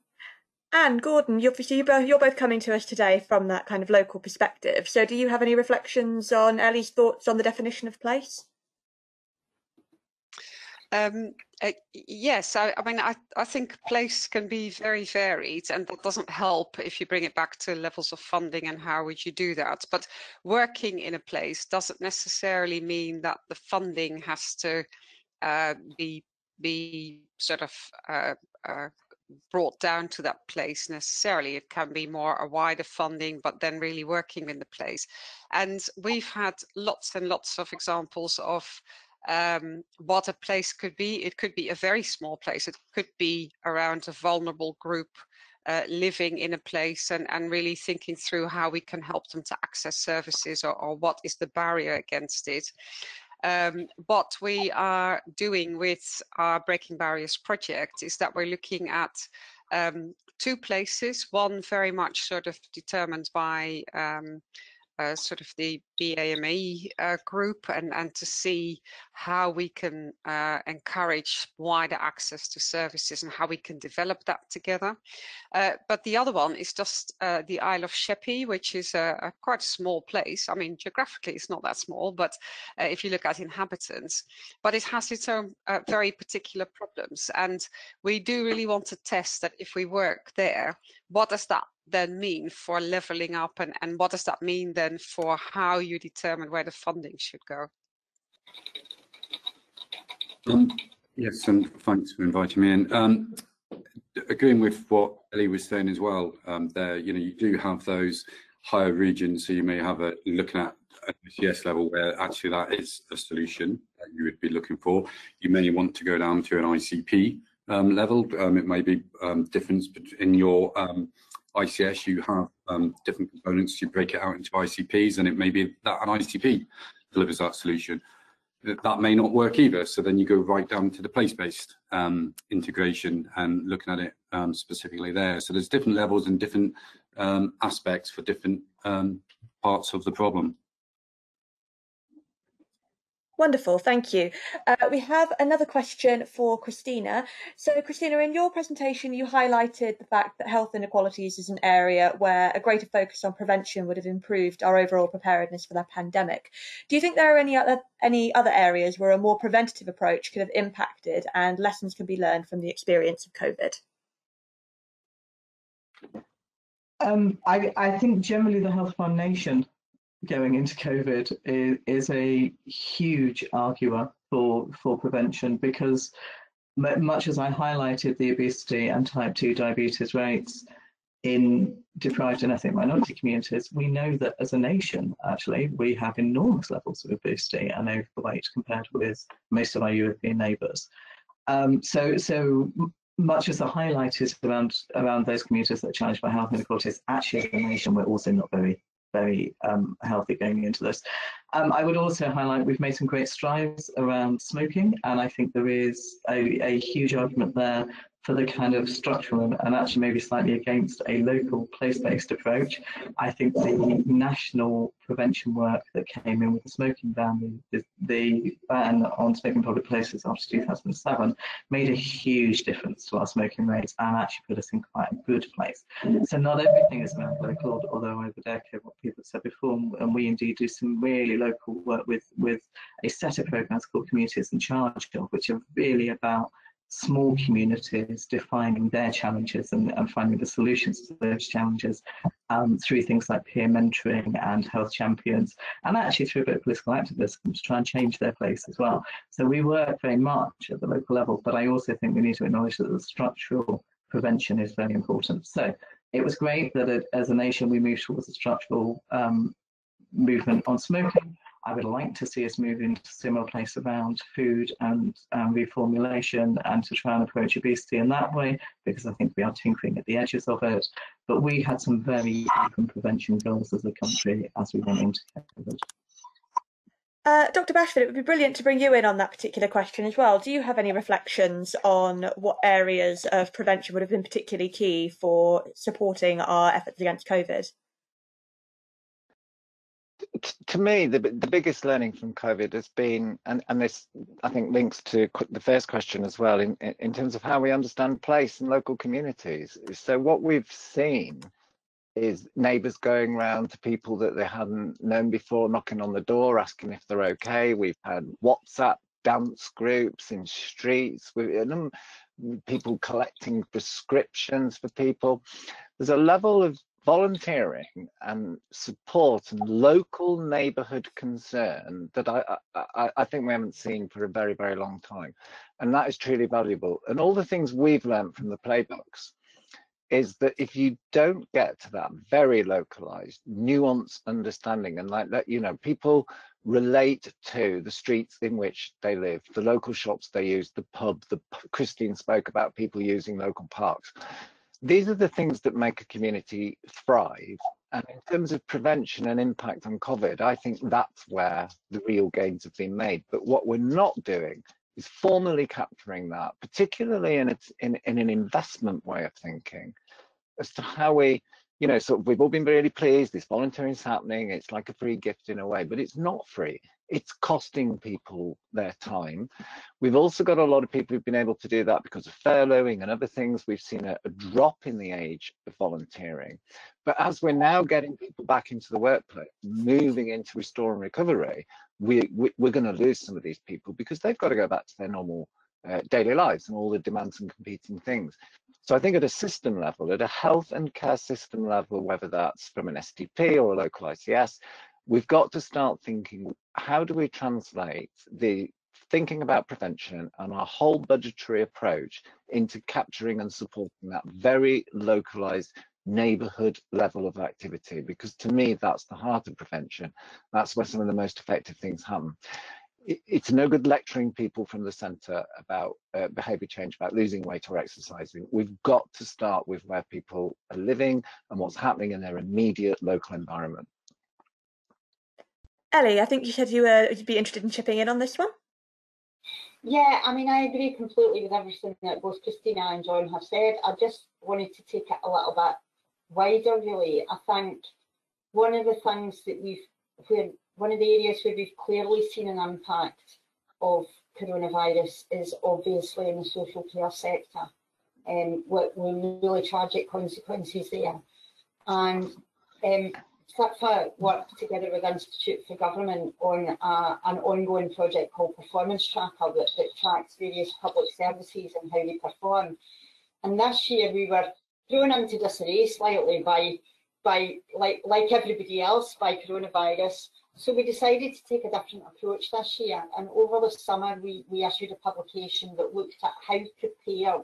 Anne, Gordon, you're, you're, both, you're both coming to us today from that kind of local perspective. So do you have any reflections on Ellie's thoughts on the definition of place? Um, uh, yes, I, I, mean, I, I think place can be very varied, and that doesn't help if you bring it back to levels of funding and how would you do that. But working in a place doesn't necessarily mean that the funding has to uh, be be sort of uh, uh, brought down to that place necessarily. It can be more a wider funding, but then really working in the place. And we've had lots and lots of examples of um, what a place could be. It could be a very small place. It could be around a vulnerable group uh, living in a place and, and really thinking through how we can help them to access services or, or what is the barrier against it. Um, what we are doing with our Breaking Barriers project is that we're looking at um, two places, one very much sort of determined by um, uh, sort of the BAME uh, group and, and to see how we can uh, encourage wider access to services and how we can develop that together. Uh, but the other one is just uh, the Isle of Sheppey, which is a, a, quite small place. I mean, geographically it's not that small, but uh, if you look at inhabitants, but it has its own very particular problems. And we do really want to test that if we work there, what does that then mean for leveling up and, and what does that mean then for how you determine where the funding should go? Um, yes, and thanks for inviting me in. Um, agreeing with what Ellie was saying as well, um, there, you know, you do have those higher regions, so you may have a looking at an ICS level where actually that is a solution that you would be looking for. You may want to go down to an ICP um, level. Um, it may be um, difference in your um, ICS, you have um, different components, you break it out into ICPs, and it may be that an ICP delivers that solution. That that may not work either, so then you go right down to the place-based um, integration and looking at it um, specifically there. So there's different levels and different um, aspects for different um, parts of the problem. Wonderful, thank you. Uh, we have another question for Christina. So, Christina, in your presentation, you highlighted the fact that health inequalities is an area where a greater focus on prevention would have improved our overall preparedness for the pandemic. Do you think there are any other any other areas where a more preventative approach could have impacted and lessons can be learned from the experience of COVID? Um, I, I think generally the Health Foundation going into COVID is, is a huge arguer for for prevention because much as I highlighted the obesity and type 2 diabetes rates in deprived and ethnic minority communities, we know that as a nation, actually, we have enormous levels of obesity and overweight compared with most of our European neighbours. Um, so, so much as the highlight is around around those communities that are challenged by health inequalities, actually as a nation, we're also not very very um, healthy going into this. Um, I would also highlight we've made some great strides around smoking, and I think there is a, a huge argument there for the kind of structural and, and actually maybe slightly against a local place-based approach. I think the national prevention work that came in with the smoking ban, the, the ban on smoking public places after 2007, made a huge difference to our smoking rates and actually put us in quite a good place. So not everything is around local, although would echo what people said before, and we indeed do some really local work with, with a set of programs called Communities in Charge of, which are really about small communities defining their challenges and, and finding the solutions to those challenges um, through things like peer mentoring and health champions, and actually through a bit of political activism to try and change their place as well. So we work very much at the local level, but I also think we need to acknowledge that the structural prevention is very important. So it was great that it, as a nation we moved towards a structural um, movement on smoking. I would like to see us move into a similar place around food and um, reformulation and to try and approach obesity in that way, because I think we are tinkering at the edges of it. But we had some very open prevention goals as a country as we went into COVID. Uh, Dr. Bashford, it would be brilliant to bring you in on that particular question as well. Do you have any reflections on what areas of prevention would have been particularly key for supporting our efforts against COVID? To me, the the biggest learning from COVID has been, and and this I think links to the first question as well, in in terms of how we understand place and local communities. So what we've seen is neighbours going round to people that they hadn't known before, knocking on the door, asking if they're okay. We've had WhatsApp dance groups in streets with people collecting prescriptions for people. There's a level of volunteering and support and local neighbourhood concern that I, I, I think we haven't seen for a very, very long time. And that is truly valuable. And all the things we've learned from the playbooks is that if you don't get to that very localized, nuanced understanding and like that, you know, people relate to the streets in which they live, the local shops they use, the pub, the Christina spoke about people using local parks these are the things that make a community thrive. And in terms of prevention and impact on COVID, I think that's where the real gains have been made. But what we're not doing is formally capturing that, particularly in, its, in, in an investment way of thinking, as to how we, you know, sort of, we've all been really pleased, this volunteering is happening, it's like a free gift in a way, but it's not free it's costing people their time. We've also got a lot of people who've been able to do that because of furloughing and other things. We've seen a, a drop in the age of volunteering. But as we're now getting people back into the workplace, moving into restore and recovery, we, we, are going to lose some of these people because they've got to go back to their normal uh, daily lives and all the demands and competing things. So I think at a system level, at a health and care system level, whether that's from an STP or a local ICS, we've got to start thinking how do we translate the thinking about prevention and our whole budgetary approach into capturing and supporting that very localized neighborhood level of activity? Because to me that's the heart of prevention. That's where some of the most effective things happen. It's no good lecturing people from the center about uh, behavior change about losing weight or exercising. We've got to start with where people are living and what's happening in their immediate local environment Ellie, I think you said you were you'd be interested in chipping in on this one. Yeah, I mean, I agree completely with everything that both Christina and John have said. I just wanted to take it a little bit wider, really. I think one of the things that we've, where, one of the areas where we've clearly seen an impact of coronavirus is obviously in the social care sector, and um, with, with really tragic consequences there. And um, CIPFA worked together with Institute for Government on uh, an ongoing project called Performance Tracker that, that tracks various public services and how they perform. And this year we were thrown into disarray slightly by, by like, like everybody else, by coronavirus. So we decided to take a different approach this year. And over the summer, we, we issued a publication that looked at how prepared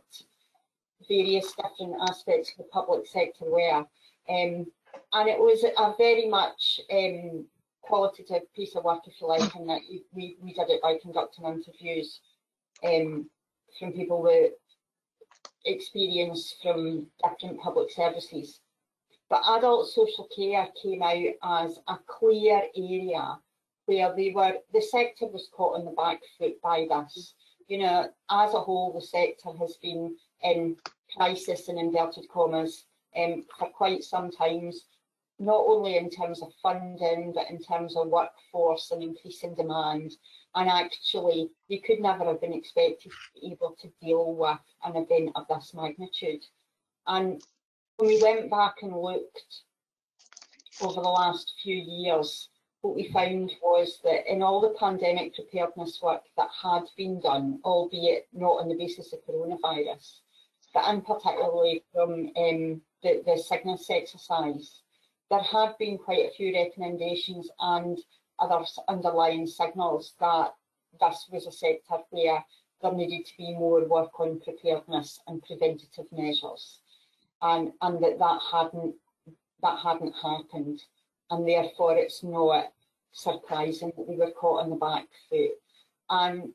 various different aspects of the public sector were. Um, and it was a very much um, qualitative piece of work, if you like, in that we, we did it by conducting interviews um, from people with experience from different public services. But adult social care came out as a clear area where they were, the sector was caught on the back foot by this. You know, as a whole, the sector has been in crisis in inverted commas um, for quite some times, not only in terms of funding, but in terms of workforce and increasing demand. And actually, we could never have been expected to be able to deal with an event of this magnitude. And when we went back and looked over the last few years, what we found was that in all the pandemic preparedness work that had been done, albeit not on the basis of coronavirus, but in particularly from um, the, the Cygnus exercise, there have been quite a few recommendations and other underlying signals that this was a sector where there needed to be more work on preparedness and preventative measures, and and that that hadn't that hadn't happened, and therefore it's not surprising that we were caught on the back foot. And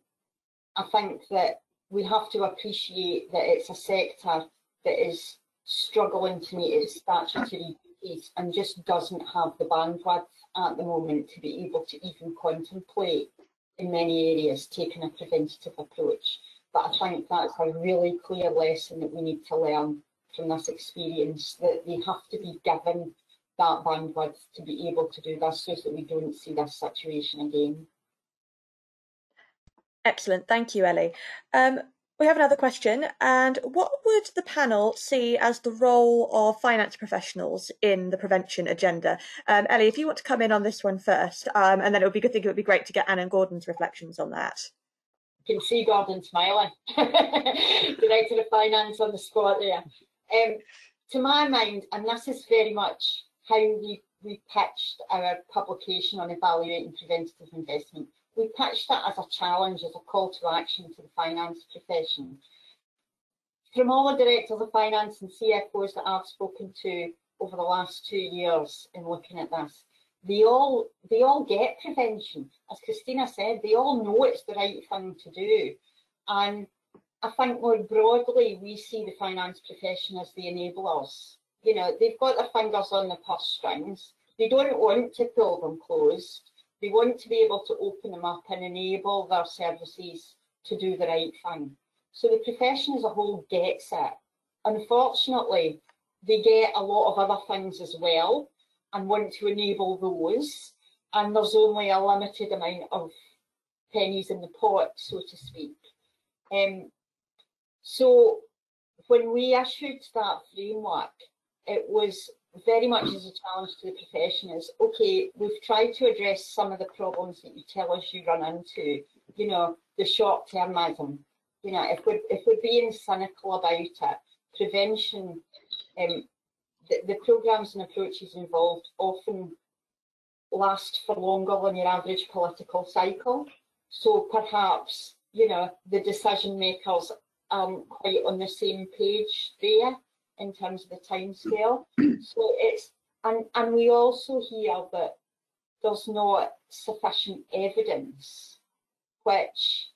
I think that we have to appreciate that it's a sector that is struggling to meet its statutory duties and just doesn't have the bandwidth at the moment to be able to even contemplate in many areas taking a preventative approach. But I think that's a really clear lesson that we need to learn from this experience, that they have to be given that bandwidth to be able to do this so that we don't see this situation again. Excellent, thank you, Ellie. Um, we have another question, and what would the panel see as the role of finance professionals in the prevention agenda? Um, Ellie, if you want to come in on this one first, um, and then it would be good. I think it would be great to get Anne and Gordon's reflections on that. You can see Gordon smiling, director of finance on the spot there. Um, to my mind, and this is very much how we, we pitched our publication on evaluating preventative investment we pitched that as a challenge, as a call to action to the finance profession. From all the directors of finance and CFOs that I've spoken to over the last two years in looking at this, they all they all get prevention. As Christina said, they all know it's the right thing to do. And I think more broadly, we see the finance profession as the enablers. You know, they've got their fingers on the purse strings. They don't want to pull them closed. They want to be able to open them up and enable their services to do the right thing. So the profession as a whole gets it. Unfortunately, they get a lot of other things as well and want to enable those. And there's only a limited amount of pennies in the pot, so to speak. Um, so when we issued that framework, it was very much as a challenge to the profession is okay we've tried to address some of the problems that you tell us you run into you know the short termism. You know if we're if we're being cynical about it prevention um the, the programs and approaches involved often last for longer than your average political cycle. So perhaps you know the decision makers aren't quite on the same page there in terms of the time scale. so it's and and we also hear that there's not sufficient evidence, which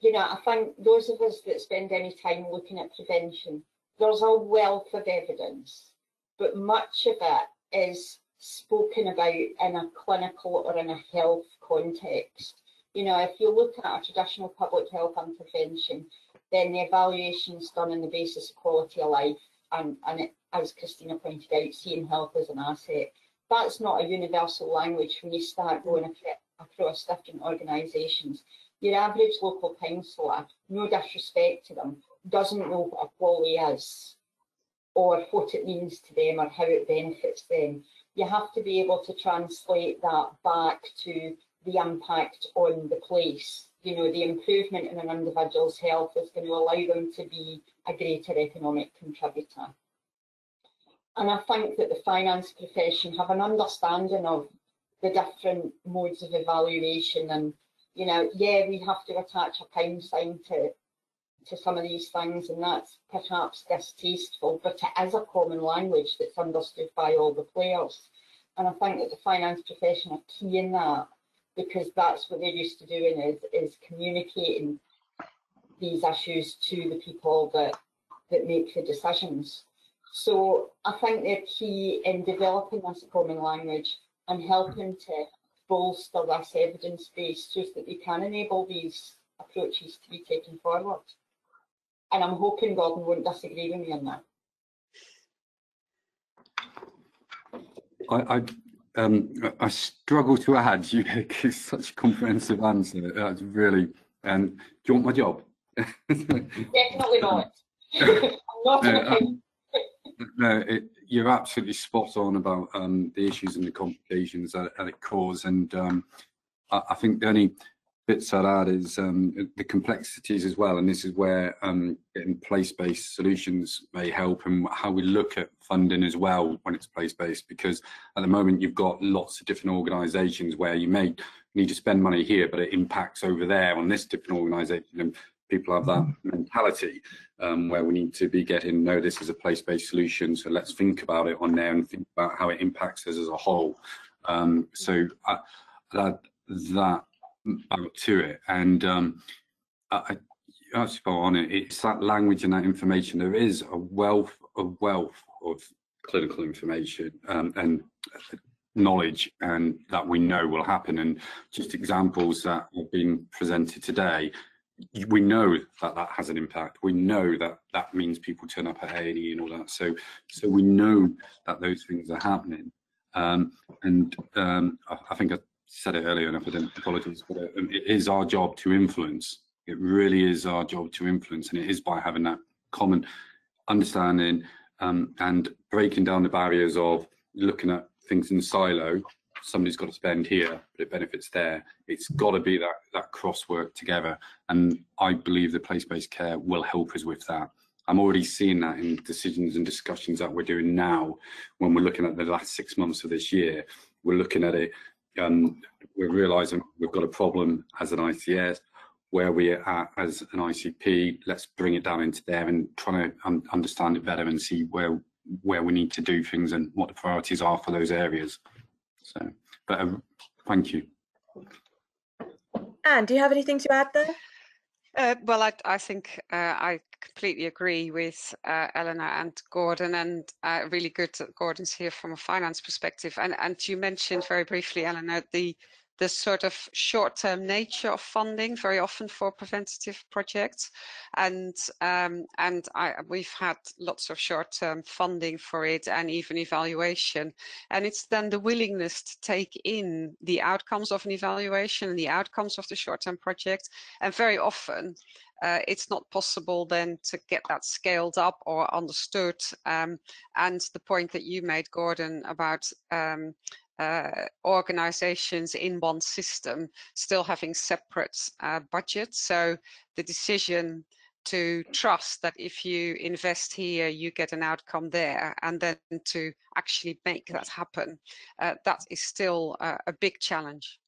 you know I think those of us that spend any time looking at prevention, there's a wealth of evidence, but much of it is spoken about in a clinical or in a health context. You know, if you look at a traditional public health intervention, then the evaluation is done on the basis of quality of life and, and it, as Christina pointed out, seeing health as an asset. That's not a universal language when you start going across different organisations. Your average local councillor, no disrespect to them, doesn't know what a quality is or what it means to them or how it benefits them. You have to be able to translate that back to the impact on the place you know, the improvement in an individual's health is going to allow them to be a greater economic contributor. And I think that the finance profession have an understanding of the different modes of evaluation and, you know, yeah, we have to attach a pound sign to to some of these things and that's perhaps distasteful, but it is a common language that's understood by all the players. And I think that the finance profession are key in that because that's what they're used to doing is, is communicating these issues to the people that that make the decisions. So I think they're key in developing this common language and helping to bolster this evidence base so that we can enable these approaches to be taken forward. And I'm hoping Gordon won't disagree with me on that. I, I, um, I struggle to add. You give such a comprehensive answer. That's really. And do you want my job? Definitely not. Not no, um, no it, you're absolutely spot on about um, the issues and the complications that, that it causes. And um, I, I, think the only bits I'd add is um, the complexities as well. And this is where um, getting place-based solutions may help and how we look at funding as well when it's place-based, because at the moment you've got lots of different organisations where you may need to spend money here, but it impacts over there on this different organisation. And people have that mentality um, where we need to be getting, no, this is a place-based solution, so let's think about it on there and think about how it impacts us as a whole. Um, so I, uh, that, that out to it. And um, I, I spot on it. It's that language and that information. There is a wealth, a wealth of clinical information um, and knowledge and that we know will happen. And just examples that have been presented today, we know that that has an impact. We know that that means people turn up at A&E and all that. So, so we know that those things are happening. Um, and um, I, I, think I said it earlier enough, I didn't apologize, but uh, it is our job to influence. It really is our job to influence, and it is by having that common understanding um, and breaking down the barriers of looking at things in silo. Somebody's got to spend here, but it benefits there. It's got to be that that crosswork together, and I believe the place-based care will help us with that. I'm already seeing that in decisions and discussions that we're doing now. When we're looking at the last six months of this year, we're looking at it um, we're realizing we've got a problem as an ICS where we're at as an ICP. Let's bring it down into there and trying to un understand it better and see where where we need to do things and what the priorities are for those areas. So, but um, thank you. Anne, do you have anything to add there? Uh, well, I, I think uh, I completely agree with uh, Eleanor and Gordon, and uh, really good that Gordon's here from a finance perspective. And, and you mentioned very briefly, Eleanor, the the sort of short-term nature of funding very often for preventative projects. And um, and I, we've had lots of short-term funding for it and even evaluation. And it's then the willingness to take in the outcomes of an evaluation and the outcomes of the short-term project. And very often uh, it's not possible then to get that scaled up or understood. Um, and the point that you made, Gordon, about um, uh, organizations in one system still having separate uh, budgets. So the decision to trust that if you invest here, you get an outcome there, and then to actually make that happen, uh, that is still a big challenge.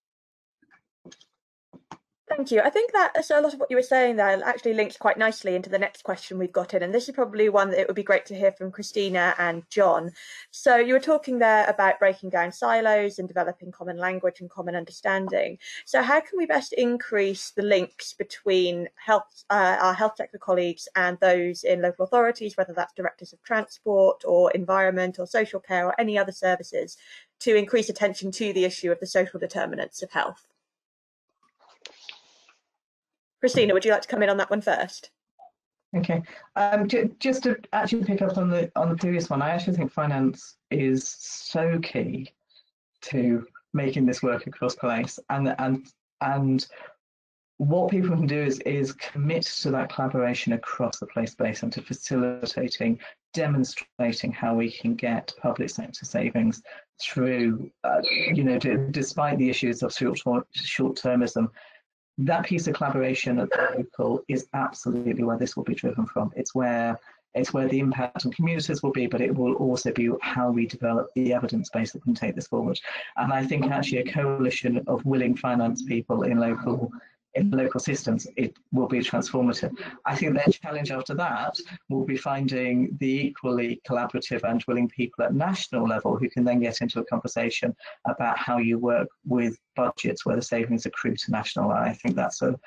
Thank you. I think that so a lot of what you were saying there actually links quite nicely into the next question we've got in, and this is probably one that it would be great to hear from Christina and John. So you were talking there about breaking down silos and developing common language and common understanding. So how can we best increase the links between health, uh, our health sector colleagues and those in local authorities, whether that's directors of transport or environment or social care or any other services, to increase attention to the issue of the social determinants of health? Christina, would you like to come in on that one first? Okay, um, just to actually pick up on the on the previous one, I actually think finance is so key to making this work across place, and and and what people can do is is commit to that collaboration across the place base and to facilitating, demonstrating how we can get public sector savings through, uh, you know, despite the issues of short short termism that piece of collaboration at the local is absolutely where this will be driven from. It's where it's where the impact on communities will be, but it will also be how we develop the evidence base that can take this forward. And I think actually a coalition of willing finance people in local in local systems, it will be transformative. I think their challenge after that will be finding the equally collaborative and willing people at national level who can then get into a conversation about how you work with budgets where the savings accrue to national. And I think that's a,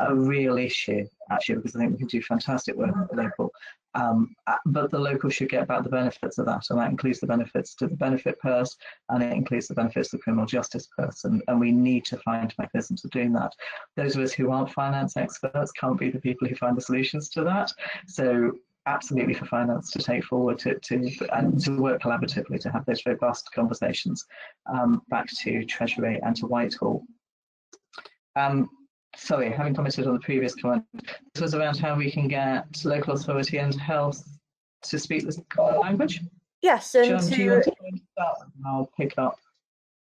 a real issue actually, because I think we can do fantastic work at the local. Um, uh, but the local should get about the benefits of that, and that includes the benefits to the benefit purse, and it includes the benefits to the criminal justice person. And we need to find mechanisms of doing that. Those of us who aren't finance experts can't be the people who find the solutions to that. So absolutely for finance to take forward to, to and to work collaboratively to have those robust conversations um, back to Treasury and to Whitehall. Um, sorry, having commented on the previous comment, this was around how we can get local authority and health to speak the common language. Yes, and John, to, do you want to start? I'll pick up.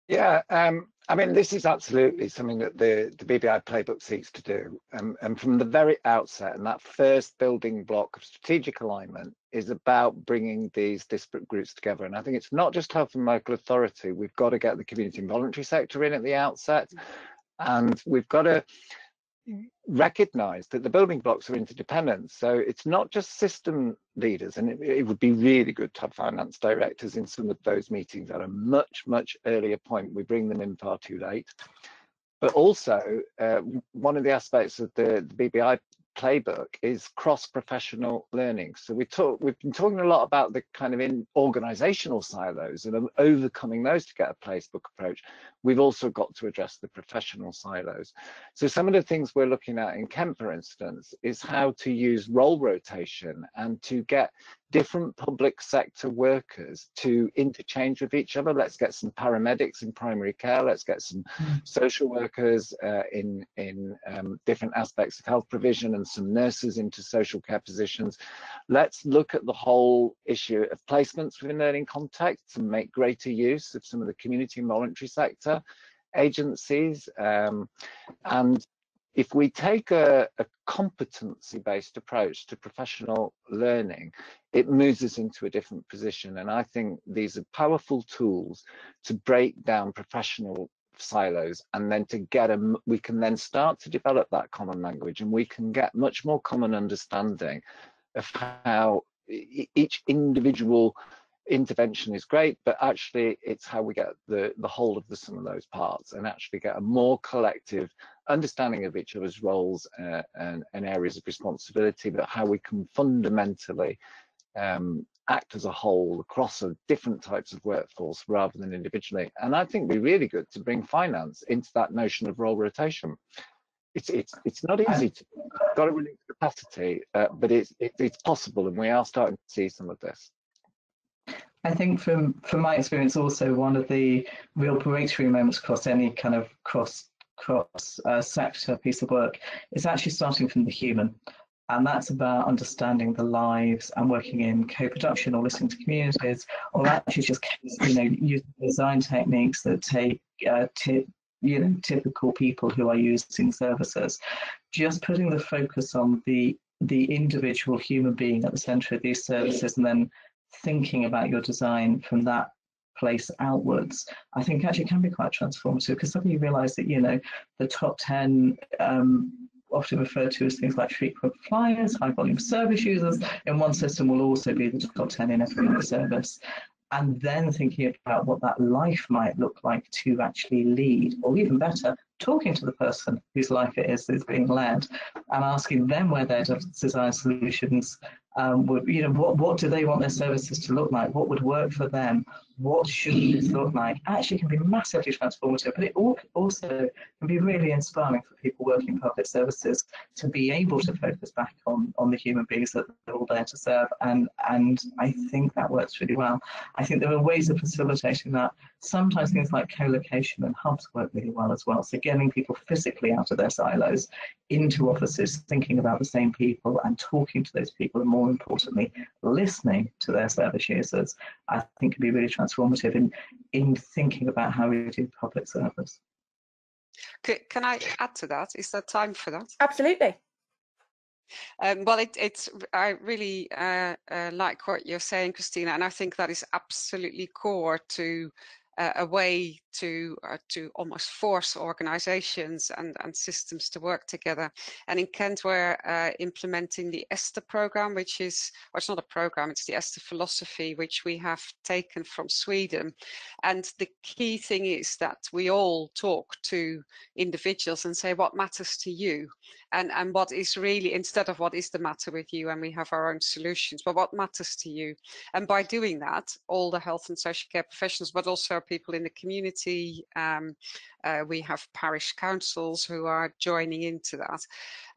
Yeah, um, I mean, this is absolutely something that the, the BBI playbook seeks to do. Um, and from the very outset, and that first building block of strategic alignment is about bringing these disparate groups together. And I think it's not just health and local authority. We've got to get the community and voluntary sector in at the outset. And we've got to recognize that the building blocks are interdependent. So it's not just system leaders, and it, it, would be really good to have finance directors in some of those meetings at a much, much earlier point. We bring them in far too late. But also, uh, one of the aspects of the, the BBI playbook is cross-professional learning. So we talk, we've been talking a lot about the kind of in organizational silos and overcoming those to get a playbook approach. We've also got to address the professional silos. So some of the things we're looking at in Kent, for instance, is how to use role rotation and to get different public sector workers to interchange with each other. Let's get some paramedics in primary care. Let's get some hmm. social workers uh, in in um, different aspects of health provision and some nurses into social care positions. Let's look at the whole issue of placements within learning contexts and make greater use of some of the community and voluntary sector agencies um, and if we take a, a competency-based approach to professional learning, it moves us into a different position. And I think these are powerful tools to break down professional silos and then to get them we can then start to develop that common language and we can get much more common understanding of how each individual intervention is great, but actually it's how we get the, the whole of the sum of those parts and actually get a more collective understanding of each other's roles uh, and, and, areas of responsibility, but how we can fundamentally um, act as a whole across a different types of workforce rather than individually. And I think it'd be really good to bring finance into that notion of role rotation. It's it's it's not easy to got to really capacity, uh, but it's it, it's possible, and we are starting to see some of this. I think from from my experience, also one of the real breakthrough moments across any kind of cross cross uh, sector piece of work is actually starting from the human. And that's about understanding the lives and working in co-production or listening to communities, or actually just you know using design techniques that take uh, you know typical people who are using services, just putting the focus on the the individual human being at the center of these services, and then thinking about your design from that place outwards, I think actually can be quite transformative because suddenly you realize that, you know, the top 10 um, often referred to as things like frequent flyers, high volume service users in one system will also be the top 10 in every other service. And then thinking about what that life might look like to actually lead, or even better, talking to the person whose life it is that's being led and asking them where their design solutions um, you know, what, what do they want their services to look like? What would work for them? What should this look like? Actually can be massively transformative, but it also can be really inspiring for people working in public services to be able to focus back on, on the human beings that they're all there to serve. And, and I think that works really well. I think there are ways of facilitating that. Sometimes things like co-location and hubs work really well as well. So getting people physically out of their silos into offices, thinking about the same people and talking to those people, and more importantly, listening to their service users, I think can be really transformative in, in thinking about how we do public service. Can I add to that? Is there time for that? Absolutely. Um, well, it, it's I really uh, uh, like what you're saying, Christina, and I think that is absolutely core to uh, a way to uh, to almost force organizations and, and systems to work together. And in Kent, we're uh, implementing the Esther program, which is, well, it's not a program, it's the Esther philosophy, which we have taken from Sweden. And the key thing is that we all talk to individuals and say what matters to you and, and what is really, instead of what is the matter with you, and we have our own solutions, but what matters to you. And by doing that, all the health and social care professionals, but also people in the community, um, uh, we have parish councils who are joining into that.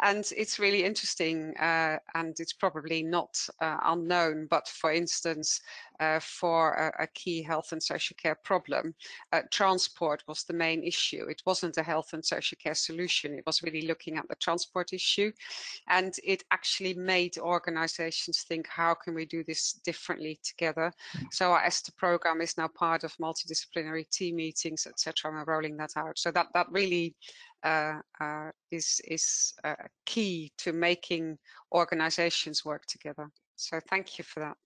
And it's really interesting, uh, and it's probably not uh, unknown, but for instance, uh, for a, a, key health and social care problem, uh, transport was the main issue. It wasn't a health and social care solution. It was really looking at the transport issue. And it actually made organizations think, how can we do this differently together? Mm. So our Esther program is now part of multidisciplinary team meetings, etc. And we're rolling that out. So that that really uh, uh, is is uh, key to making organizations work together. So thank you for that.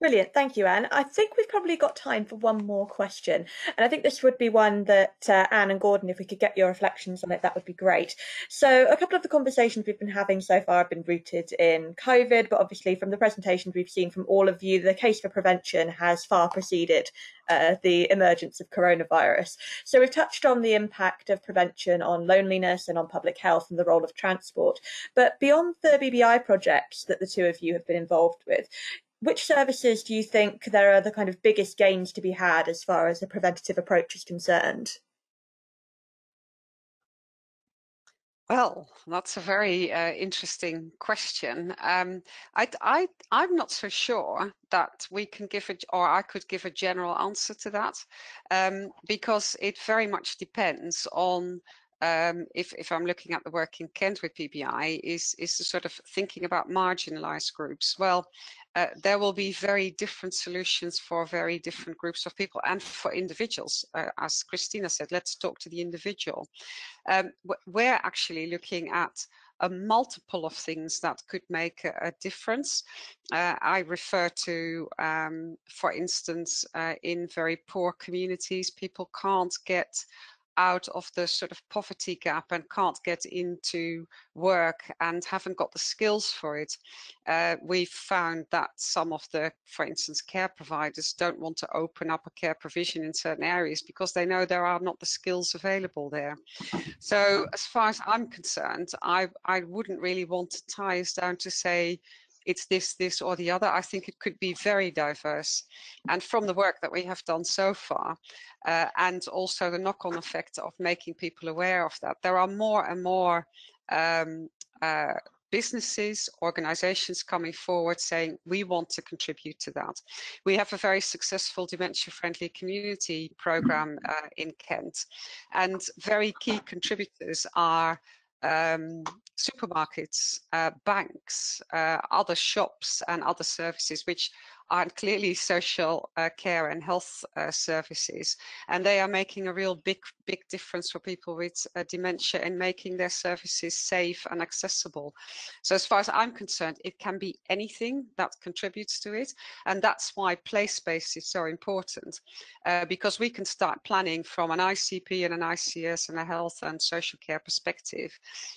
Brilliant, thank you, Anne. I think we've probably got time for one more question, and I think this would be one that uh, Anne and Gordon, if we could get your reflections on it, that would be great. So, a couple of the conversations we've been having so far have been rooted in COVID, but obviously, from the presentations we've seen from all of you, the case for prevention has far preceded uh, the emergence of coronavirus. So, we've touched on the impact of prevention on loneliness and on public health and the role of transport. But beyond the BBI projects that the two of you have been involved with, which services do you think there are the kind of biggest gains to be had as far as the preventative approach is concerned? Well, that's a very uh, interesting question. Um, I, I'm not so sure that we can give a, or I could give a general answer to that, um, because it very much depends on um, if, if I'm looking at the work in Kent with BBI, is, is the sort of thinking about marginalized groups. Well, uh, there will be very different solutions for very different groups of people and for individuals. Uh, as Christina said, let's talk to the individual. Um, we're actually looking at a multiple of things that could make a, a difference. Uh, I refer to, um, for instance, uh, in very poor communities, people can't get out of the sort of poverty gap and can't get into work and haven't got the skills for it. Uh, we've found that some of the, for instance, care providers don't want to open up a care provision in certain areas because they know there are not the skills available there. So as far as I'm concerned, I, I wouldn't really want to tie us down to say, it's this, this, or the other. I think it could be very diverse. And from the work that we have done so far, uh, and also the knock on effect of making people aware of that, there are more and more um, uh, businesses, organizations coming forward saying we want to contribute to that. We have a very successful dementia friendly community program uh, in Kent and very key contributors are um, supermarkets, uh, banks, uh, other shops and other services which are clearly social uh, care and health uh, services. And they are making a real big, big difference for people with uh, dementia in making their services safe and accessible. So as far as I'm concerned, it can be anything that contributes to it. And that's why place space is so important uh, because we can start planning from an ICP and an ICS and a health and social care perspective.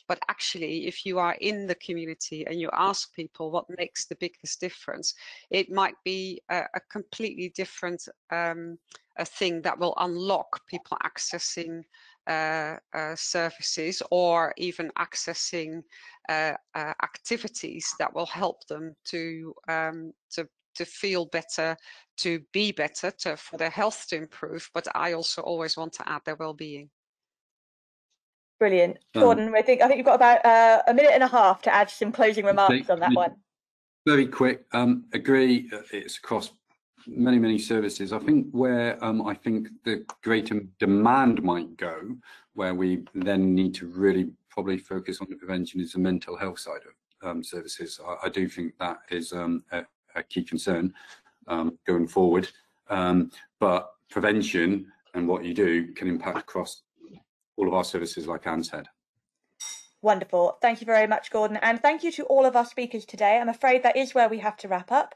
But actually, if you are in the community and you ask people what makes the biggest difference, it might be a, a completely different um, a thing that will unlock people accessing uh, uh, services or even accessing uh, uh activities that will help them to um, to to feel better, to be better, to, for their health to improve. But I also always want to add their well-being. Brilliant, um, Gordon. I think I think you've got about uh, a minute and a half to add some closing remarks on that one. Very quick. Um, agree. Uh, it's across many many services. I think where um, I think the greater demand might go, where we then need to really probably focus on the prevention, is the mental health side of um, services. I, I, do think that is um, a, a, key concern um, going forward. Um, but prevention and what you do can impact across all of our services, like Anne said. Wonderful. Thank you very much, Gordon. And thank you to all of our speakers today. I'm afraid that is where we have to wrap up.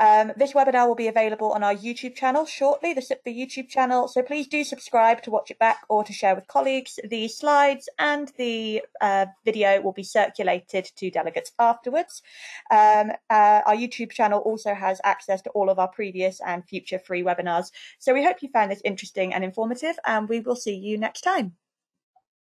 Um, this webinar will be available on our YouTube channel shortly, the CIPFA YouTube channel, so please do subscribe to watch it back or to share with colleagues. The slides and the uh, video will be circulated to delegates afterwards. Um, uh, our YouTube channel also has access to all of our previous and future free webinars. So we hope you found this interesting and informative, and we will see you next time.